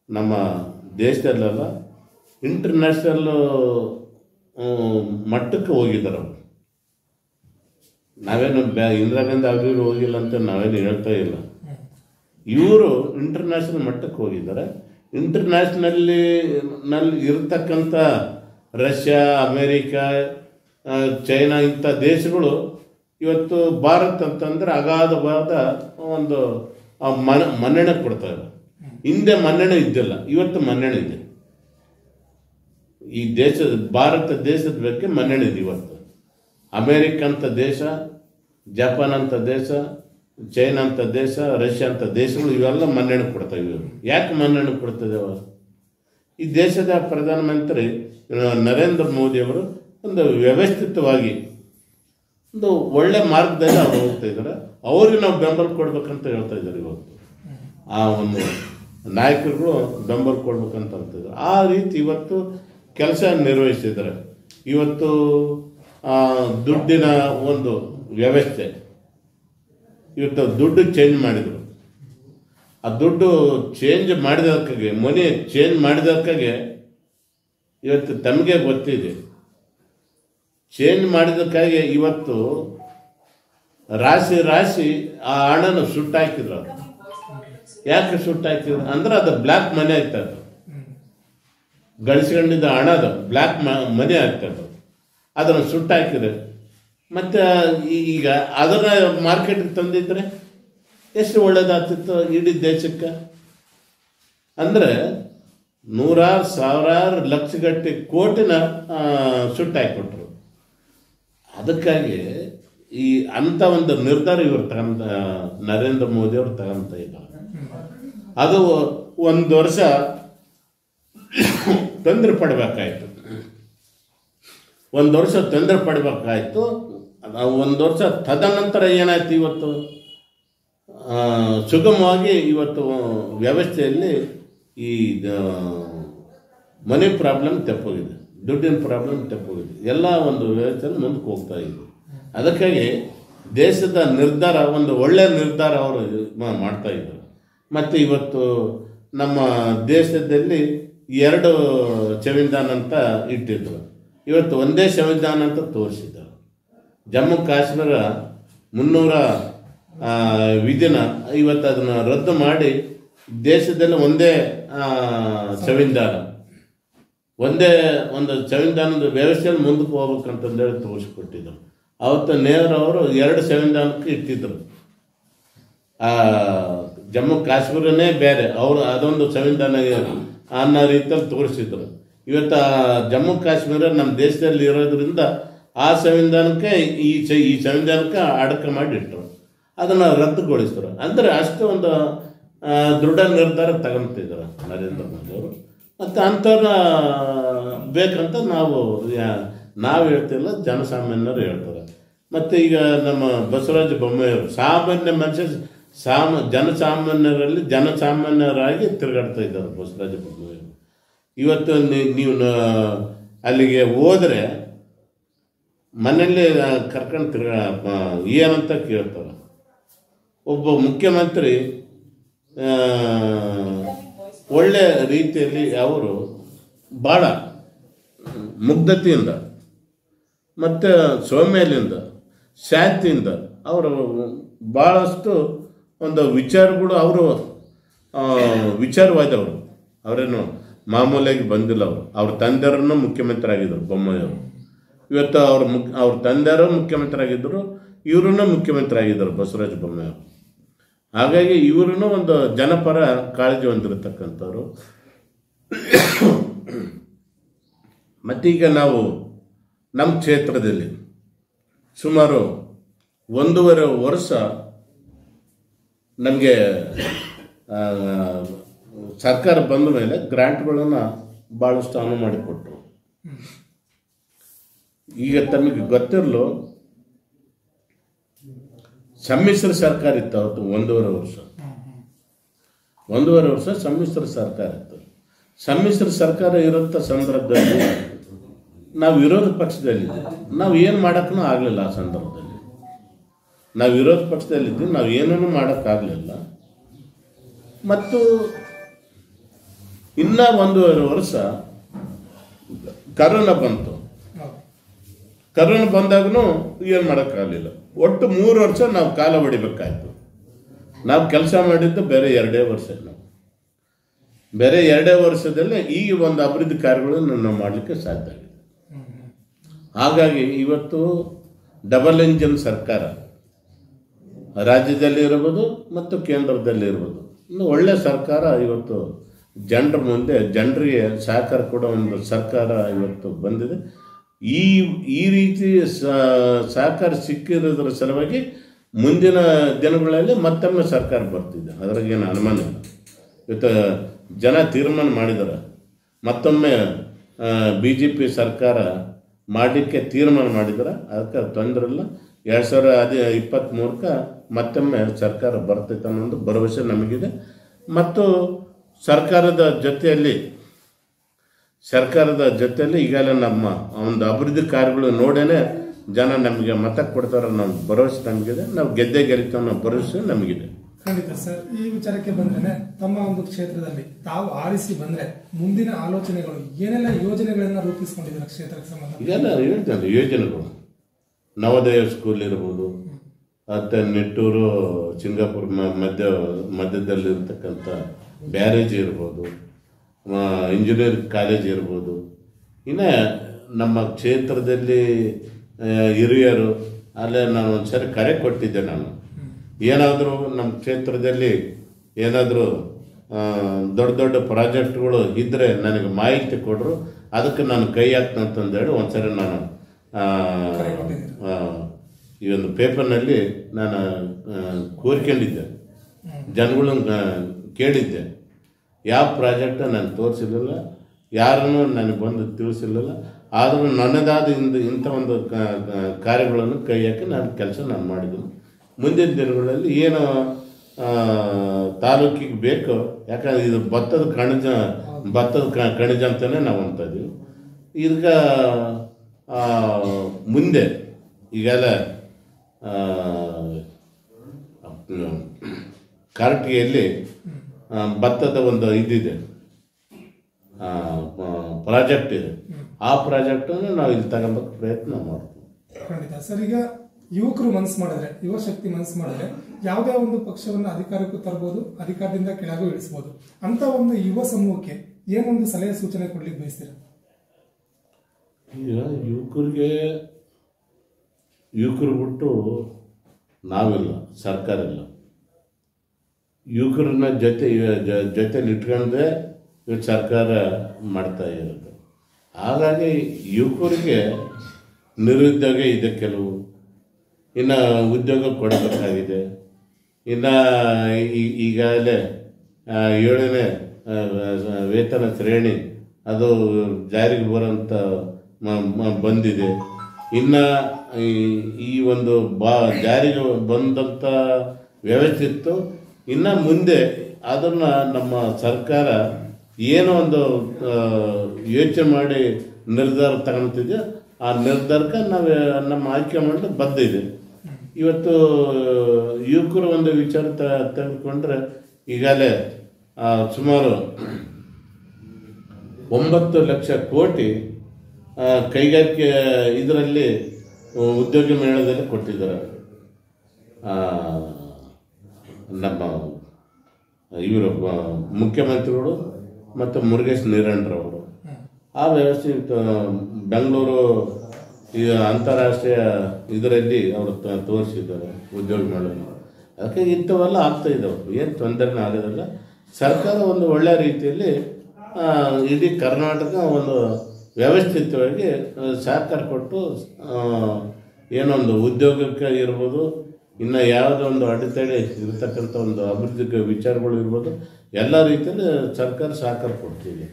ನಮ್ಮ ದೇಶದಲ್ಲೆಲ್ಲ ಇಂಟರ್ನ್ಯಾಷನಲ್ ಮಟ್ಟಕ್ಕೆ ಹೋಗಿದ್ದಾರೆ ಅವರು. ನಾವೇನು ಬ್ಯಾ ಇಂದಿರಾ ಗಾಂಧಿ ಅವ್ರಿವ್ರು ಹೋಗಿಲ್ಲ ಅಂತ ನಾವೇನು ಹೇಳ್ತಾ ಇಲ್ಲ. ಇವರು ಇಂಟರ್ನ್ಯಾಷನಲ್ ಮಟ್ಟಕ್ಕೆ ಹೋಗಿದ್ದಾರೆ. ಇಂಟರ್ನ್ಯಾಷನಲ್ಲಿ ನಲ್ಲಿ ಇರತಕ್ಕಂಥ ರಷ್ಯಾ, ಅಮೇರಿಕಾ ಚೈನಾ ಇಂಥ ದೇಶಗಳು ಇವತ್ತು ಭಾರತ್ ಅಂತಂದ್ರೆ ಅಗಾಧವಾದ ಒಂದು ಮನ, ಮನ್ನಣೆ ಕೊಡ್ತಾರೆ ಹಿಂದೆ ಮನ್ನಣೆ ಇದ್ದಿಲ್ಲ, ಇವತ್ತು ಮನ್ನಣೆ ಇದೆ. ಈ ದೇಶದ ಭಾರತ ದೇಶದ ಬಗ್ಗೆ ಮನ್ನಣೆ ಇದೆ ಇವತ್ತು. ಅಮೇರಿಕ ಅಂತ ದೇಶ, ಜಪಾನ್ ಅಂತ ದೇಶ ಚೈನಾ ಅಂತ ದೇಶ, ರಷ್ಯಾ ಅಂತ ದೇಶಗಳು ಇವೆಲ್ಲ ಮನ್ನಣೆ ಕೊಡ್ತವೆ ಇವರು. ಯಾಕೆ ಮನ್ನಣೆ ಕೊಡ್ತಿದ್ದೇವೆ ಈ ದೇಶದ ಪ್ರಧಾನಮಂತ್ರಿ ನರೇಂದ್ರ ಮೋದಿ ಅವರು ಒಂದು ವ್ಯವಸ್ಥಿತವಾಗಿ, ಒಂದು ಒಳ್ಳೆ ಮಾರ್ಗದಲ್ಲಿ ಅವ್ರು ಹೋಗ್ತಾ ಇದ್ದಾರೆ. ಅವ್ರಿಗೆ ನಾವು ಬೆಂಬಲ ಕೊಡ್ಬೇಕಂತ ಹೇಳ್ತಾ ಇದ್ದಾರೆ ಇವತ್ತು. ಆ ಒಂದು ನಾಯಕರುಗಳು ಬೆಂಬಲ ಕೊಡ್ಬೇಕಂತ ಹೇಳ್ತಿದ್ರು ಆ ರೀತಿ ಇವತ್ತು ಕೆಲಸ ನಿರ್ವಹಿಸಿದ್ದಾರೆ. ಇವತ್ತು ದುಡ್ಡಿನ ಒಂದು ವ್ಯವಸ್ಥೆ. ಇವತ್ತು ದುಡ್ಡು ಚೇಂಜ್ ಮಾಡಿದರು. ಆ ದುಡ್ಡು ಚೇಂಜ್ ಮಾಡಿದಕ್ಕಾಗೆ ಮನಿ ಚೇಂಜ್ ಮಾಡಿದಕ್ಕಾಗೆ ಇವತ್ತು ತಮಗೆ ಗೊತ್ತಿದೆ. ಚೇಂಜ್ ಮಾಡಿದಕ್ಕಾಗಿ ಇವತ್ತು ರಾಶಿ ರಾಶಿ ಆ ಹಣನ ಸುಟ್ಟಾಕಿದ್ರು ಅದು ಯಾಕೆ ಸುಟ್ಟಾಕಿದ್ರು ಅಂದ್ರೆ ಅದು ಬ್ಲ್ಯಾಕ್ ಮನಿ ಆಗ್ತದೆ ಗಳಿಸ್ಕೊಂಡಿದ್ದ ಹಣದ ಬ್ಲ್ಯಾಕ್ ಮನಿ ಆಗ್ತದೆ ಅದನ್ನು ಸುಟ್ಟಾಕಿದ್ರೆ. ಮತ್ತೆ ಈಗ ಅದರ ಮಾರ್ಕೆಟಿಗೆ ತಂದಿದ್ರೆ ಎಷ್ಟು ಒಳ್ಳೇದಾಗ್ತಿತ್ತು ಇಡೀ ದೇಶಕ್ಕೆ? ಅಂದ್ರೆ ನೂರಾರು, ಸಾವಿರಾರು ಲಕ್ಷಗಟ್ಟೆ ಕೋಟಿನ ಸುಟ್ಟಾಕಿಕೊಟ್ರು ಅದಕ್ಕಾಗಿ ಈ ಅಂಥ ಒಂದು ನಿರ್ಧಾರ ಇವರು ತಗೊಂತ ನರೇಂದ್ರ ಮೋದಿ ಅವರು ತಗೊಂತ ಇದ್ದಾರೆ. ಅದು ಒಂದು ವರ್ಷ ತೊಂದರೆ ಪಡಬೇಕಾಯಿತು. ಒಂದು ವರ್ಷ ತೊಂದರೆ ಪಡಬೇಕಾಯ್ತು. ಒಂದು ವರ್ಷ. ತದನಂತರ ಏನಾಯ್ತು ಇವತ್ತು? ಸುಗಮವಾಗಿ ಇವತ್ತು ವ್ಯವಸ್ಥೆಯಲ್ಲಿ ಈ ಮನಿ ಪ್ರಾಬ್ಲಮ್ ತೆಪ್ಪೋಗಿದೆ. ದುಡ್ಡಿನ ಪ್ರಾಬ್ಲಮ್ ತೆಪ್ಪೋಗಿದೆ. ಎಲ್ಲ ಒಂದು ವ್ಯವಸ್ಥೆಯಲ್ಲಿ ಮುಂದಕ್ಕೆ ಹೋಗ್ತಾ ಇದೆ. ಅದಕ್ಕಾಗಿ ದೇಶದ ನಿರ್ಧಾರ, ಒಂದು ಒಳ್ಳೆಯ ನಿರ್ಧಾರ ಅವರು ಮಾಡ್ತಾ ಇದ್ದರು. ಮತ್ತು ಇವತ್ತು ನಮ್ಮ ದೇಶದಲ್ಲಿ ಎರಡು ಸಂವಿಧಾನ ಅಂತ ಇಟ್ಟಿದ್ರು. ಇವತ್ತು ಒಂದೇ ಸಂವಿಧಾನ ಅಂತ ತೋರಿಸಿದ್ದಾರೆ. ಜಮ್ಮು ಕಾಶ್ಮೀರ ಮುನ್ನೂರ ವಿಧಿನ ಇವತ್ತು ಅದನ್ನು ರದ್ದು ಮಾಡಿ ದೇಶದಲ್ಲಿ ಒಂದೇ ಸಂವಿಧಾನ. ಒಂದೇ ಒಂದು ಸಂವಿಧಾನದ ವ್ಯವಸ್ಥೆಯಲ್ಲಿ ಮುಂದಕ್ಕೆ ಹೋಗ್ಬೇಕಂತಂದೇಳಿ ತೋರಿಸ್ಕೊಟ್ಟಿದ್ರು. ಅವತ್ತು ಅವರು ಎರಡು ಸಂವಿಧಾನಕ್ಕೆ ಆ, ಜಮ್ಮು ಕಾಶ್ಮೀರನೇ ಬೇರೆ. ಅವರು ಅದೊಂದು ಸಂವಿಧಾನ ಅನ್ನೋ ರೀತಿಯಲ್ಲಿ ತೋರಿಸಿದ್ರು. ಇವತ್ತು ಜಮ್ಮು ಕಾಶ್ಮೀರ ನಮ್ಮ ದೇಶದಲ್ಲಿ ಇರೋದ್ರಿಂದ ಆ ಸಂವಿಧಾನಕ್ಕೆ ಈ ಚ ಈ ಸಂವಿಧಾನಕ್ಕೆ ಅಡಕ ಮಾಡಿಟ್ಟರು ಅದನ್ನು ರದ್ದುಗೊಳಿಸ್ತಾರೆ ಅಂದರೆ ಅಷ್ಟು ಒಂದು ದೃಢ ನಿರ್ಧಾರ ತಗೊತಿದ್ರು ನರೇಂದ್ರ ಮೋದಿ ಅವರು. ಮತ್ತು ಅಂಥವ್ರ, ಬೇಕಂತ ನಾವು ನಾವು ಹೇಳ್ತಿಲ್ಲ, ಜನಸಾಮಾನ್ಯರು ಹೇಳ್ತಾರೆ. ಮತ್ತು ಈಗ ನಮ್ಮ ಬಸವರಾಜ ಬೊಮ್ಮಾಯಿಯವರು, ಸಾಮಾನ್ಯ ಮನುಷ್ಯ, ಸಾಮ, ಜನಸಾಮಾನ್ಯರಲ್ಲಿ ಜನಸಾಮಾನ್ಯರಾಗಿ ತಿರುಗಾಡ್ತಾ ಇದ್ದಾರೆ ಬಸವರಾಜ ಬೊಮ್ಮಾಯಿಯವರು. ಇವತ್ತು ನೀವು ಅಲ್ಲಿಗೆ ಹೋದರೆ ಮನೆಯಲ್ಲಿ ಕರ್ಕೊಂಡು ತಿರ್ಗ ಏನಂತ ಕೇಳ್ತಾರೆ. ಒಬ್ಬ ಮುಖ್ಯಮಂತ್ರಿ ಒಳ್ಳೆಯ ಒಳ್ಳೆ ರೀತಿಯಲ್ಲಿ ಅವರು ಭಾಳ ಮುಗ್ಧತೆಯಿಂದ ಮತ್ತು ಸೌಮ್ಯಲಿಂದ, ಶಾಂತಿಯಿಂದ ಅವರು ಭಾಳಷ್ಟು ಒಂದು ವಿಚಾರಗಳು ಅವರು ವಿಚಾರವಾದವರು. ಅವರೇನು ಮಾಮೂಲಿಯಾಗಿ ಬಂದಿಲ್ಲ ಅವರು. ಅವ್ರ ತಂದೆಯವ್ರನ್ನೂ ಮುಖ್ಯಮಂತ್ರಿ ಆಗಿದ್ದರು ಬೊಮ್ಮಾಯಿಯವರು ಇವತ್ತು ಅವ್ರ ಮುಖ್ ಅವ್ರ ತಂದೆಯವರು ಮುಖ್ಯಮಂತ್ರಿ ಆಗಿದ್ದರು ಇವರನ್ನು ಮುಖ್ಯಮಂತ್ರಿ ಆಗಿದ್ದರು ಬಸವರಾಜ ಬೊಮ್ಮಾಯಿ ಹಾಗಾಗಿ ಇವರನ್ನು ಒಂದು ಜನಪರ ಕಾಳಜಿ ಹೊಂದಿರತಕ್ಕಂಥವ್ರು ಮತ್ತೀಗ ನಾವು ನಮ್ಮ ಕ್ಷೇತ್ರದಲ್ಲಿ ಸುಮಾರು ಒಂದೂವರೆ ವರ್ಷ ನಮಗೆ ಸರ್ಕಾರ ಬಂದ ಮೇಲೆ ಗ್ರಾಂಟ್ಗಳನ್ನು ಭಾಳಷ್ಟು ಅನು ಮಾಡಿಕೊಟ್ರು ಈಗ ತಮಗೆ ಗೊತ್ತಿರಲು, ಸಮ್ಮಿಶ್ರ ಸರ್ಕಾರ ಇತ್ತು ಅವತ್ತು ಒಂದೂವರೆ ವರ್ಷ. ಒಂದೂವರೆ ವರ್ಷ ಸಮ್ಮಿಶ್ರ ಸರ್ಕಾರ ಇತ್ತು. ಸಮ್ಮಿಶ್ರ ಸರ್ಕಾರ ಇರುವಂಥ ಸಂದರ್ಭದಲ್ಲಿ ನಾವು ವಿರೋಧ ಪಕ್ಷದಲ್ಲಿದ್ದೀವಿ ನಾವು ಏನು ಮಾಡೋಕ್ಕೂ ಆಗಲಿಲ್ಲ ಆ ಸಂದರ್ಭದಲ್ಲಿ. ನಾವು ವಿರೋಧ ಪಕ್ಷದಲ್ಲಿದ್ದೀವಿ ನಾವು ಏನೂ ಮಾಡೋಕ್ಕಾಗಲಿಲ್ಲ ಮತ್ತು ಇನ್ನ ಒಂದೂವರೆ ವರ್ಷ ಕರೋನಾ ಬಂತು. ಕರೋನಾ ಬಂದಾಗೂ ಏನು ಮಾಡೋಕ್ಕಾಗಲಿಲ್ಲ ಒಟ್ಟು ಮೂರು ವರ್ಷ ನಾವು ಕಾಲ ಹೊಡಿಬೇಕಾಯ್ತು. ನಾವು ಕೆಲಸ ಮಾಡಿದ್ದು ಬೇರೆ ಎರಡೇ ವರ್ಷ ನಾವು. ಬೇರೆ ಎರಡೇ ವರ್ಷದಲ್ಲೇ ಈ ಒಂದು ಅಭಿವೃದ್ಧಿ ಕಾರ್ಯಗಳನ್ನು ನಾವು ಮಾಡಲಿಕ್ಕೆ ಸಾಧ್ಯ ಆಗಿದೆ. ಹಾಗಾಗಿ ಇವತ್ತು ಡಬಲ್ ಇಂಜಿನ್ ಸರ್ಕಾರ ರಾಜ್ಯದಲ್ಲಿ ಇರ್ಬೋದು ಮತ್ತು ಕೇಂದ್ರದಲ್ಲಿ ಇರ್ಬೋದು. ಇನ್ನು ಒಳ್ಳೆ ಸರ್ಕಾರ ಇವತ್ತು ಜನರ ಮುಂದೆ, ಜನರಿಗೆ ಸಹಕಾರ ಕೂಡ ಒಂದು ಸರ್ಕಾರ ಇವತ್ತು ಬಂದಿದೆ. ಈ ಈ ರೀತಿ ಸಹಕಾರ ಸಿಕ್ಕಿರೋದ್ರ ಸಲುವಾಗಿ ಮುಂದಿನ ದಿನಗಳಲ್ಲಿ ಮತ್ತೊಮ್ಮೆ ಸರ್ಕಾರ ಬರ್ತಿದೆ. ಅದ್ರಾಗೇನು ಅನುಮಾನ ಇಲ್ಲ. ಇವತ್ತು ಜನ ತೀರ್ಮಾನ ಮಾಡಿದ್ದಾರೆ ಮತ್ತೊಮ್ಮೆ ಬಿ ಜೆ ಪಿ ಸರ್ಕಾರ ಮಾಡಲಿಕ್ಕೆ ತೀರ್ಮಾನ ಮಾಡಿದ್ದಾರೆ ಅದಕ್ಕೆ ತೊಂದರೆ ಇಲ್ಲ. ಎರಡು ಸಾವಿರ ಹದಿ ಇಪ್ಪತ್ತ್ಮೂರಕ್ಕೆ ಮತ್ತೊಮ್ಮೆ ಸರ್ಕಾರ ಬರ್ತೈತೆ ಅನ್ನೋದು ಭರವಸೆ ನಮಗಿದೆ. ಮತ್ತು ಸರ್ಕಾರದ ಜೊತೆಯಲ್ಲಿ ಸರ್ಕಾರದ ಜೊತೆಯಲ್ಲಿ ಈಗಲೇ ನಮ್ಮ ಒಂದು ಅಭಿವೃದ್ಧಿ ಕಾರ್ಯಗಳು ನೋಡೇನೆ ಜನ ನಮಗೆ ಮತ ಕೊಡ್ತಾರೆ ಅನ್ನೋ ಭರವಸೆ ನಮಗಿದೆ. ನಾವು ಗೆದ್ದೆ ಗೆಲ್ತೀವಿ ಅನ್ನೋ ಭರವಸೆ ನಮಗಿದೆ. ಖಂಡಿತ ಸರ್ ಈ ವಿಚಾರಕ್ಕೆ ಬಂದ್ರೆ ತಮ್ಮ ಒಂದು ಕ್ಷೇತ್ರದಲ್ಲಿ ತಾವು ಆರಿಸಿ ಬಂದ್ರೆ ಮುಂದಿನ ಆಲೋಚನೆಗಳು ಏನೆಲ್ಲ ಯೋಜನೆಗಳನ್ನ ರೂಪಿಸಿಕೊಂಡಿದ್ದಾರೆ ಕ್ಷೇತ್ರಕ್ಕೆ ಸಂಬಂಧ? ಇದೆಲ್ಲ ಹೇಳ್ತಾರೆ ಯೋಜನೆಗಳು. ನವೋದಯ ಸ್ಕೂಲ್ ಇರ್ಬೋದು ಮತ್ತು ನೆಟ್ಟೂರು ಸಿಂಗಾಪುರ್ ಮಧ್ಯ ಮಧ್ಯದಲ್ಲಿರ್ತಕ್ಕಂಥ ಬ್ಯಾರೇಜ್ ಇರ್ಬೋದು ಇಂಜಿನಿಯರಿಂಗ್ ಕಾಲೇಜ್ ಇರ್ಬೋದು. ಇನ್ನು ನಮ್ಮ ಕ್ಷೇತ್ರದಲ್ಲಿ ಹಿರಿಯರು ಅಲ್ಲೇ ನಾನು ಒಂದ್ಸರಿ ಕರೆ ಕೊಟ್ಟಿದ್ದೆ ನಾನು. ಏನಾದರೂ ನಮ್ಮ ಕ್ಷೇತ್ರದಲ್ಲಿ ಏನಾದರೂ ದೊಡ್ಡ ದೊಡ್ಡ ಪ್ರಾಜೆಕ್ಟ್ಗಳು ಇದ್ದರೆ ನನಗೆ ಮಾಹಿತಿ ಕೊಟ್ಟರು ಅದಕ್ಕೆ ನಾನು ಕೈ ಹಾಕ್ತಂತಂದೇಳಿ ಒಂದು ಒಂದ್ಸರಿ ನಾನು ಈ ಒಂದು ಪೇಪರ್ನಲ್ಲಿ ನಾನು ಕೋರ್ಕೊಂಡಿದ್ದೆ. ಜನಗಳನ್ನ ಕೇಳಿದ್ದೆ. ಯಾವ ಪ್ರಾಜೆಕ್ಟ ನಾನು ತೋರಿಸಿರಲಿಲ್ಲ ಯಾರನ್ನು ನನಗೆ ಬಂದು ತಿಳಿಸಿರಲಿಲ್ಲ ಆದರೂ ನನ್ನದಾದ ಇಂದ ಇಂಥ ಒಂದು ಕಾರ್ಯಗಳನ್ನು ಕೈ ಹಾಕಿ ನಾನು ಕೆಲಸ ನಾನು ಮಾಡಿದ್ದು ಮುಂದಿನ ದಿನಗಳಲ್ಲಿ ಏನು ತಾಲೂಕಿಗೆ ಬೇಕು ಯಾಕಂದ್ರೆ ಇದು ಭತ್ತದ ಕಣಜ ಭತ್ತದ ಕಣಜ ಅಂತಲೇ ನಾವು ಅಂತ ಈಗ ಆ, ಮುಂದೆ ಈಗೆಲ್ಲ ಕಾರ್ಟಿಯಲ್ಲಿ ಭತ್ತದ ಒಂದು ಇದಿದೆ. ಪ್ರಾಜೆಕ್ಟ್ ಇದೆ. ಆ ಪ್ರಾಜೆಕ್ಟನ್ನು ನಾವು ಇಲ್ಲಿ ತಗೊಳಕ್ಕೆ ಪ್ರಯತ್ನ ಮಾಡ್ತೀವಿ. ಖಂಡಿತ. ಸರ್ ಈಗ ಯುವಕರು ಮನಸ್ಸು ಮಾಡಿದ್ರೆ ಯುವ ಶಕ್ತಿ ಮನಸ್ಸು ಮಾಡಿದ್ರೆ ಯಾವುದೇ ಒಂದು ಪಕ್ಷವನ್ನು ಅಧಿಕಾರಕ್ಕೂ ತರಬಹುದು ಅಧಿಕಾರದಿಂದ ಕೆಳಗೂ ಇಳಿಸಬಹುದು ಅಂತ ಒಂದು ಯುವ ಸಮೂಹಕ್ಕೆ ಏನೊಂದು ಸಲಹೆ ಸೂಚನೆ ಕೊಡ್ಲಿಕ್ಕೆ ಬಯಸ್ತೀರಾ? ಈಗ ಯುವಕರಿಗೆ ಯುವಕರು ಬಿಟ್ಟು ನಾವಿಲ್ಲ ಸರ್ಕಾರ ಇಲ್ಲ. ಯುವಕರನ್ನ ಜೊತೆ ಜೊತೆಲಿ ಇಟ್ಕೊಂಡೆ ಇವತ್ತು ಸರ್ಕಾರ ಮಾಡ್ತಾ ಇರೋದು. ಹಾಗಾಗಿ ಯುವಕರಿಗೆ ನಿರುದ್ಯೋಗ ಇದೆ ಕೆಲವು. ಇನ್ನು ಉದ್ಯೋಗ ಕೊಡಬೇಕಾಗಿದೆ. ಇನ್ನು ಈಗಾಗಲೇ ಏಳನೇ ವೇತನ ಶ್ರೇಣಿ ಅದು ಜಾರಿಗೆ ಬರೋಂಥ ಬಂದಿದೆ. ಇನ್ನು ಈ ಒಂದು ಬಾ, ಜಾರಿಗೆ ಬಂದಂಥ ವ್ಯವಸ್ಥೆ ಇತ್ತು. ಇನ್ನು ಮುಂದೆ ಅದನ್ನು ನಮ್ಮ ಸರ್ಕಾರ ಏನೋ ಒಂದು ಯೋಚನೆ ಮಾಡಿ ನಿರ್ಧಾರ ತಗೊಳ್ತಿದ್ದೆ ಆ ನಿರ್ಧಾರಕ್ಕೆ ನಾವು ನಮ್ಮ ಆಯ್ಕೆ ಮಾಡಲು ಬದ್ಧ ಇದೆ ಇವತ್ತು ಯುವಕರು ಒಂದು ವಿಚಾರ ತ ತೆಗೆದುಕೊಂಡ್ರೆ ಈಗಾಗಲೇ ಆ, ಸುಮಾರು ಒಂಬತ್ತು ಲಕ್ಷ ಕೋಟಿ ಕೈಗಾರಿಕೆ ಇದರಲ್ಲಿ ಉದ್ಯೋಗ ಮೇಳದಲ್ಲಿ ಕೊಟ್ಟಿದ್ದಾರೆ. ನಮ್ಮ ಇವರು ಮುಖ್ಯಮಂತ್ರಿಗಳು ಮತ್ತು ಮುರುಗೇಶ್ ನಿರಂಡ್ರವರು ಆ ವ್ಯವಸ್ಥೆ ಬೆಂಗಳೂರು, ಈ ಅಂತಾರಾಷ್ಟ್ರೀಯ ಇದರಲ್ಲಿ ಅವರು ತೋರಿಸಿದ್ದಾರೆ ಉದ್ಯೋಗ ಮೇಳ ಅದಕ್ಕೆ ಇಂಥವೆಲ್ಲ ಆಗ್ತಾ ಇದ್ದಾವೆ ಏನು ತೊಂದರೆನೇ ಆಗೋದಿಲ್ಲ. ಸರ್ಕಾರ ಒಂದು ಒಳ್ಳೆಯ ರೀತಿಯಲ್ಲಿ ಇಡೀ ಕರ್ನಾಟಕ ಒಂದು ವ್ಯವಸ್ಥಿತವಾಗಿ ಸಹಕಾರ ಕೊಟ್ಟು ಏನೊಂದು ಉದ್ಯೋಗಕ್ಕೆ ಇರ್ಬೋದು ಇನ್ನು ಯಾವುದೋ ಒಂದು ಅಡೆತಡೆ ಇರತಕ್ಕಂಥ ಒಂದು ಅಭಿವೃದ್ಧಿ ವಿಚಾರಗಳು ಇರ್ಬೋದು ಎಲ್ಲ ರೀತಿಯಲ್ಲಿ ಸರ್ಕಾರ ಸಹಕಾರ ಕೊಡ್ತೀವಿ.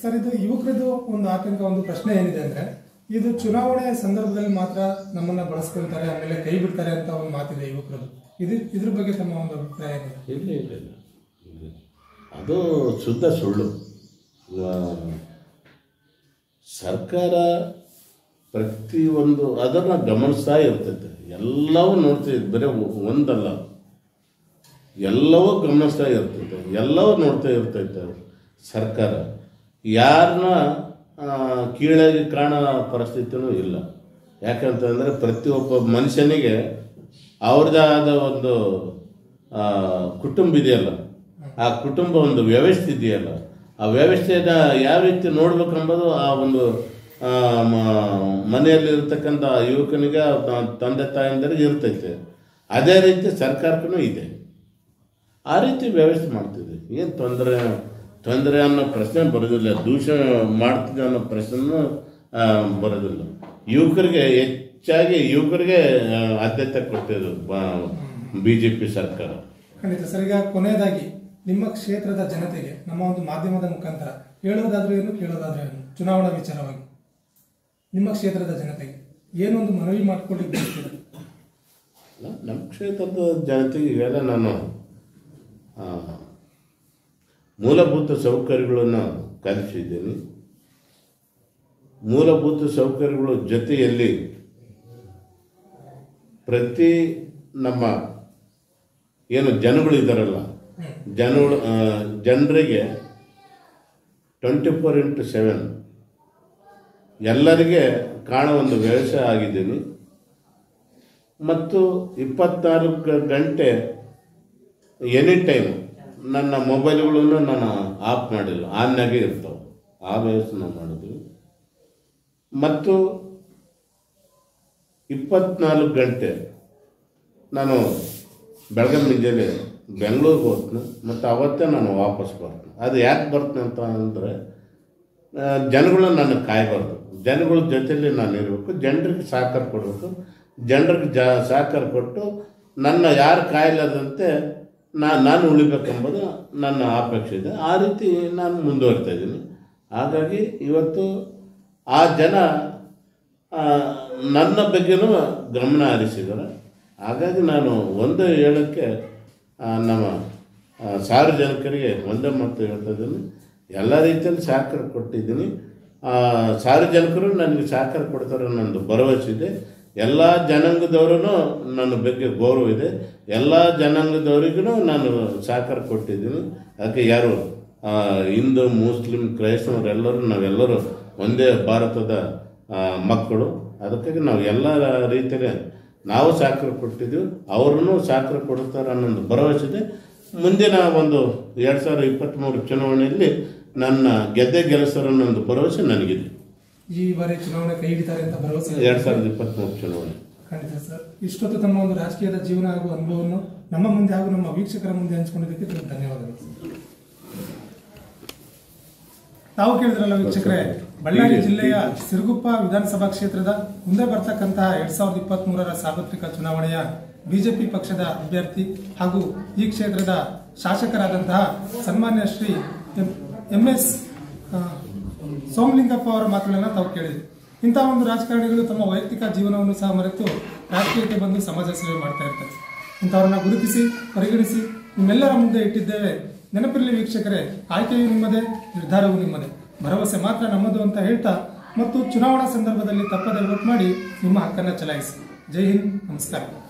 ಸರ್ ಇದು ಯುವಕರದ್ದು ಒಂದು ಆತಂಕ ಒಂದು ಪ್ರಶ್ನೆ ಏನಿದೆ ಅಂದರೆ ಇದು ಚುನಾವಣೆ ಸಂದರ್ಭದಲ್ಲಿ ಮಾತ್ರ ನಮ್ಮನ್ನ ಬಳಸ್ಕೊಳ್ತಾರೆ ಆಮೇಲೆ ಕೈ ಬಿಡ್ತಾರೆ ಅಂತ ಒಂದು ಮಾತಿದೆ ಯುವಕರದ್ದು. ಇದು ಇದ್ರ ಬಗ್ಗೆ ತಮ್ಮ ಒಂದು ಅಭಿಪ್ರಾಯ ಇದೆ ಇಲ್ಲ ಇಲ್ಲ ಇಲ್ಲ. ಇಲ್ಲ. ಅದು ಶುದ್ಧ ಸುಳ್ಳು. ಸರ್ಕಾರ ಪ್ರತಿಯೊಂದು ಅದನ್ನು ಗಮನಿಸ್ತಾ ಇರ್ತೈತೆ. ಎಲ್ಲವೂ ನೋಡ್ತಿದ್ದೆ ಬರೀ ಒಂದಲ್ಲ. ಎಲ್ಲವೂ ಗಮನಿಸ್ತಾ ಇರ್ತೈತೆ. ಎಲ್ಲವೂ ನೋಡ್ತಾ ಇರ್ತೈತೆ ಸರ್ಕಾರ. ಯಾರನ್ನ ಕೀಳಾಗಿ ಕಾಣೋ ಪರಿಸ್ಥಿತಿನೂ ಇಲ್ಲ. ಯಾಕಂತಂದರೆ ಪ್ರತಿಯೊಬ್ಬ ಮನುಷ್ಯನಿಗೆ ಅವ್ರದ್ದೇ ಆದ ಒಂದು ಕುಟುಂಬ ಇದೆಯಲ್ಲ. ಆ ಕುಟುಂಬ ಒಂದು ವ್ಯವಸ್ಥೆ ಇದೆಯಲ್ಲ. ಆ ವ್ಯವಸ್ಥೆನ ಯಾವ ರೀತಿ ನೋಡ್ಬೇಕೆಂಬುದು ಆ ಒಂದು ಮನೆಯಲ್ಲಿರ್ತಕ್ಕಂಥ ಯುವಕನಿಗೆ ತಂದೆ ತಾಯಂದರಿಗೆ ಇರ್ತೈತೆ. ಅದೇ ರೀತಿ ಸರ್ಕಾರಕ್ಕೂ ಇದೆ. ಆ ರೀತಿ ವ್ಯವಸ್ಥೆ ಮಾಡ್ತಿದೆ. ಏನು ತೊಂದರೆ ತೊಂದರೆ ಅನ್ನೋ ಪ್ರಶ್ನೆ ಬರೋದಿಲ್ಲ. ದೂಷ ಮಾಡ್ತಿದ್ದೆ ಅನ್ನೋ ಪ್ರಶ್ನೆನೂ ಬರೋದಿಲ್ಲ. ಯುವಕರಿಗೆ ಹೆಚ್ಚಾಗಿ, ಯುವಕರಿಗೆ ಆದ್ಯತೆ ಕೊಟ್ಟಿದ್ದು ಬಿ ಜೆ ಪಿ ಸರ್ಕಾರ. ಖಂಡಿತ ಸರ್, ಈಗ ಕೊನೆಯದಾಗಿ, ನಿಮ್ಮ ಕ್ಷೇತ್ರದ ಜನತೆಗೆ, ನಮ್ಮ ಒಂದು ಮಾಧ್ಯಮದ ಮುಖಾಂತರ, ಹೇಳೋದಾದ್ರೂ ಏನು, ಕೇಳೋದಾದ್ರೂ ಏನು? ಚುನಾವಣಾ ವಿಚಾರವಾಗಿ. ನಿಮ್ಮ ಕ್ಷೇತ್ರದ ಜನತೆಗೆ ಏನೊಂದು ಮನವಿ ಮಾಡಿಕೊಳ್ಳಿ ಬಯಸ್ತೀರಾ ನಮ್ಮ ಕ್ಷೇತ್ರದ ಜನತೆಗೆ ಇವೆಲ್ಲ ನಾನು ಮೂಲಭೂತ ಸೌಕರ್ಯಗಳನ್ನು ಕಲಿಸಿದ್ದೀನಿ ಮೂಲಭೂತ ಸೌಕರ್ಯಗಳ ಜೊತೆಯಲ್ಲಿ ಪ್ರತಿ ನಮ್ಮ ಏನು ಜನಗಳು ಇದ್ದಾರಲ್ಲ ಜನಗಳು ಜನರಿಗೆ ಟ್ವೆಂಟಿ ಫೋರ್ ಇಂಟು ಸೆವೆನ್ ಎಲ್ಲರಿಗೆ ಕಾಣೋ ಒಂದು ವೇಷ ಆಗಿದ್ದೀನಿ. ಮತ್ತು ಇಪ್ಪತ್ನಾಲ್ಕು ಗಂಟೆ ಎನಿ ಟೈಮ್ ನನ್ನ ಮೊಬೈಲ್ಗಳನ್ನು ನಾನು ಆಫ್ ಮಾಡಿಲ್ಲ. ಆನ್ಯಾಗೆ ಇರ್ತವೆ. ಆ ವ್ಯವಸ್ಥೆ ಮಾಡಿದ್ವಿ ಮತ್ತು ಇಪ್ಪತ್ನಾಲ್ಕು ಗಂಟೆ ನಾನು ಬೆಳಗ್ಗೆ ಮುಂಜಾನೆ ಬೆಂಗಳೂರಿಗೆ ಹೋಗ್ತೀನಿ. ಮತ್ತು ಅವತ್ತೇ ನಾನು ವಾಪಸ್ ಬರ್ತೀನಿ. ಅದು ಯಾಕೆ ಬರ್ತೀನಿ ಅಂತ ಅಂದರೆ ಜನಗಳನ್ನ ನಾನು ಕಾಯಬಾರ್ದು. ಜನಗಳ ಜೊತೆಯಲ್ಲಿ ನಾನು ಇರಬೇಕು, ಜನರಿಗೆ ಸಹಕಾರ ಕೊಡಬೇಕು, ಜನರಿಗೆ ಜ, ಸಹಕಾರ ಕೊಟ್ಟು ನನ್ನ ಯಾರು ಕಾಯಿಲ್ಲದಂತೆ ನಾ, ನಾನು ಉಳಿಬೇಕೆಂಬುದು ನನ್ನ ಅಪೇಕ್ಷೆ ಇದೆ. ಆ ರೀತಿ ನಾನು ಮುಂದುವರಿತಾ ಇದ್ದೀನಿ. ಹಾಗಾಗಿ ಇವತ್ತು ಆ ಜನ ನನ್ನ ಬಗ್ಗೆನೂ ಗಮನ ಹರಿಸಿದ್ದಾರೆ. ಹಾಗಾಗಿ ನಾನು ಒಂದು ಹೇಳೋಕ್ಕೆ ನಮ್ಮ ಸಾರ್ವಜನಿಕರಿಗೆ ಒಂದೇ ಮತ್ತು ಹೇಳ್ತಾ ಇದ್ದೀನಿ. ಎಲ್ಲ ರೀತಿಯಲ್ಲಿ ಸಹಕಾರ ಕೊಟ್ಟಿದ್ದೀನಿ. ಸಾರ್ವಜನಿಕರು ನನಗೆ ಸಹಕಾರ ಕೊಡ್ತಾರೆ ಅನ್ನೊಂದು ಭರವಸೆ ಇದೆ. ಎಲ್ಲ ಜನಾಂಗದವರೂ ನನ್ನ ಬಗ್ಗೆ ಗೌರವ ಇದೆ. ಎಲ್ಲ ಜನಾಂಗದವರಿಗೂ ನಾನು ಸಹಕಾರ ಕೊಟ್ಟಿದ್ದೀನಿ. ಅದಕ್ಕೆ ಯಾರು ಹಿಂದೂ, ಮುಸ್ಲಿಂ ಕ್ರೈಸ್ತವರೆಲ್ಲರೂ ನಾವೆಲ್ಲರೂ ಒಂದೇ ಭಾರತದ ಮಕ್ಕಳು. ಅದಕ್ಕಾಗಿ ನಾವು ಎಲ್ಲ ರೀತಿಯಲ್ಲಿ ನಾವು ಸಹಕಾರ ಕೊಟ್ಟಿದ್ದೀವಿ. ಅವ್ರೂ ಸಹಕಾರ ಕೊಡ್ತಾರೆ ಅನ್ನೋದು ಭರವಸೆ ಇದೆ. ಮುಂದಿನ ಒಂದು ಎರಡು ಸಾವಿರದ ಇಪ್ಪತ್ತ್ಮೂರು ಚುನಾವಣೆಯಲ್ಲಿ ನನ್ನ ಗೆದ್ದೆ ಗೆಲ್ಲಿಸ್ತಾರೆ ಒಂದು ಭರವಸೆ ನನಗಿದೆ. ಈ ಬಾರಿ ಚುನಾವಣೆ ಕೈ ಹಿಡಿತಾರೆ ಅಂತ ಭರವಸೆ ಎರಡ್ ಎರಡು ಸಾವಿರದ ಇಪ್ಪತ್ತ್ಮೂರು ಚುನಾವಣೆ. ಖಂಡಿತ ಸರ್. ಇಷ್ಟೊತ್ತು ತಮ್ಮ ಒಂದು ರಾಜಕೀಯದ ಜೀವನ ಹಾಗೂ ಅನುಭವವನ್ನು ನಮ್ಮ ಮುಂದೆ ಹಾಗೂ ನಮ್ಮ ವೀಕ್ಷಕರ ಮುಂದೆ ಹಂಚಿಕೊಂಡಿದ್ದಕ್ಕೆ ತುಂಬ ಧನ್ಯವಾದಗಳು. ತಾವು ಕೇಳಿದ್ರಲ್ಲ ವೀಕ್ಷಕರೇ ಬಳ್ಳಾರಿ ಜಿಲ್ಲೆಯ ಸಿರುಗುಪ್ಪ ವಿಧಾನಸಭಾ ಕ್ಷೇತ್ರದ ಮುಂದೆ ಬರ್ತಕ್ಕಂತಹ ಎರಡ್ ಸಾವಿರದ ಇಪ್ಪತ್ತ್ ಮೂರರ ಸಾರ್ವತ್ರಿಕ ಚುನಾವಣೆಯ ಬಿಜೆಪಿ ಪಕ್ಷದ ಅಭ್ಯರ್ಥಿ ಹಾಗೂ ಈ ಕ್ಷೇತ್ರದ ಶಾಸಕರಾದಂತಹ ಸನ್ಮಾನ್ಯ ಶ್ರೀ ಎಂ ಎಸ್ ಸೋಮಲಿಂಗಪ್ಪ ಅವರ ಮಾತುಗಳನ್ನು ತಾವು ಕೇಳಿದ್ರು ಇಂಥ ಒಂದು ರಾಜಕಾರಣಿಗಳು ತಮ್ಮ ವೈಯಕ್ತಿಕ ಜೀವನವನ್ನು ಸಹ ಮರೆತು ರಾಜಕೀಯಕ್ಕೆ ಬಂದು ಸಮಾಜ ಸೇವೆ ಮಾಡ್ತಾ ಇರ್ತಾರೆ. ಇಂಥವ್ರನ್ನ ಗುರುತಿಸಿ, ಪರಿಗಣಿಸಿ ನಿಮ್ಮೆಲ್ಲರ ಮುಂದೆ ಇಟ್ಟಿದ್ದೇವೆ. ನೆನಪಿರಲಿ ವೀಕ್ಷಕರೇ, ಆಯ್ಕೆಯು ನಿಮ್ಮದೇ, ನಿರ್ಧಾರವು ನಿಮ್ಮದೇ. ಭರವಸೆ ಮಾತ್ರ ನಮ್ಮದು ಅಂತ ಹೇಳ್ತಾ ಮತ್ತು ಚುನಾವಣಾ ಸಂದರ್ಭದಲ್ಲಿ ತಪ್ಪದೆ ಮಾಡಿ ನಿಮ್ಮ ಹಕ್ಕನ್ನು ಚಲಾಯಿಸಿ. ಜೈ ಹಿಂದ್, ನಮಸ್ಕಾರ.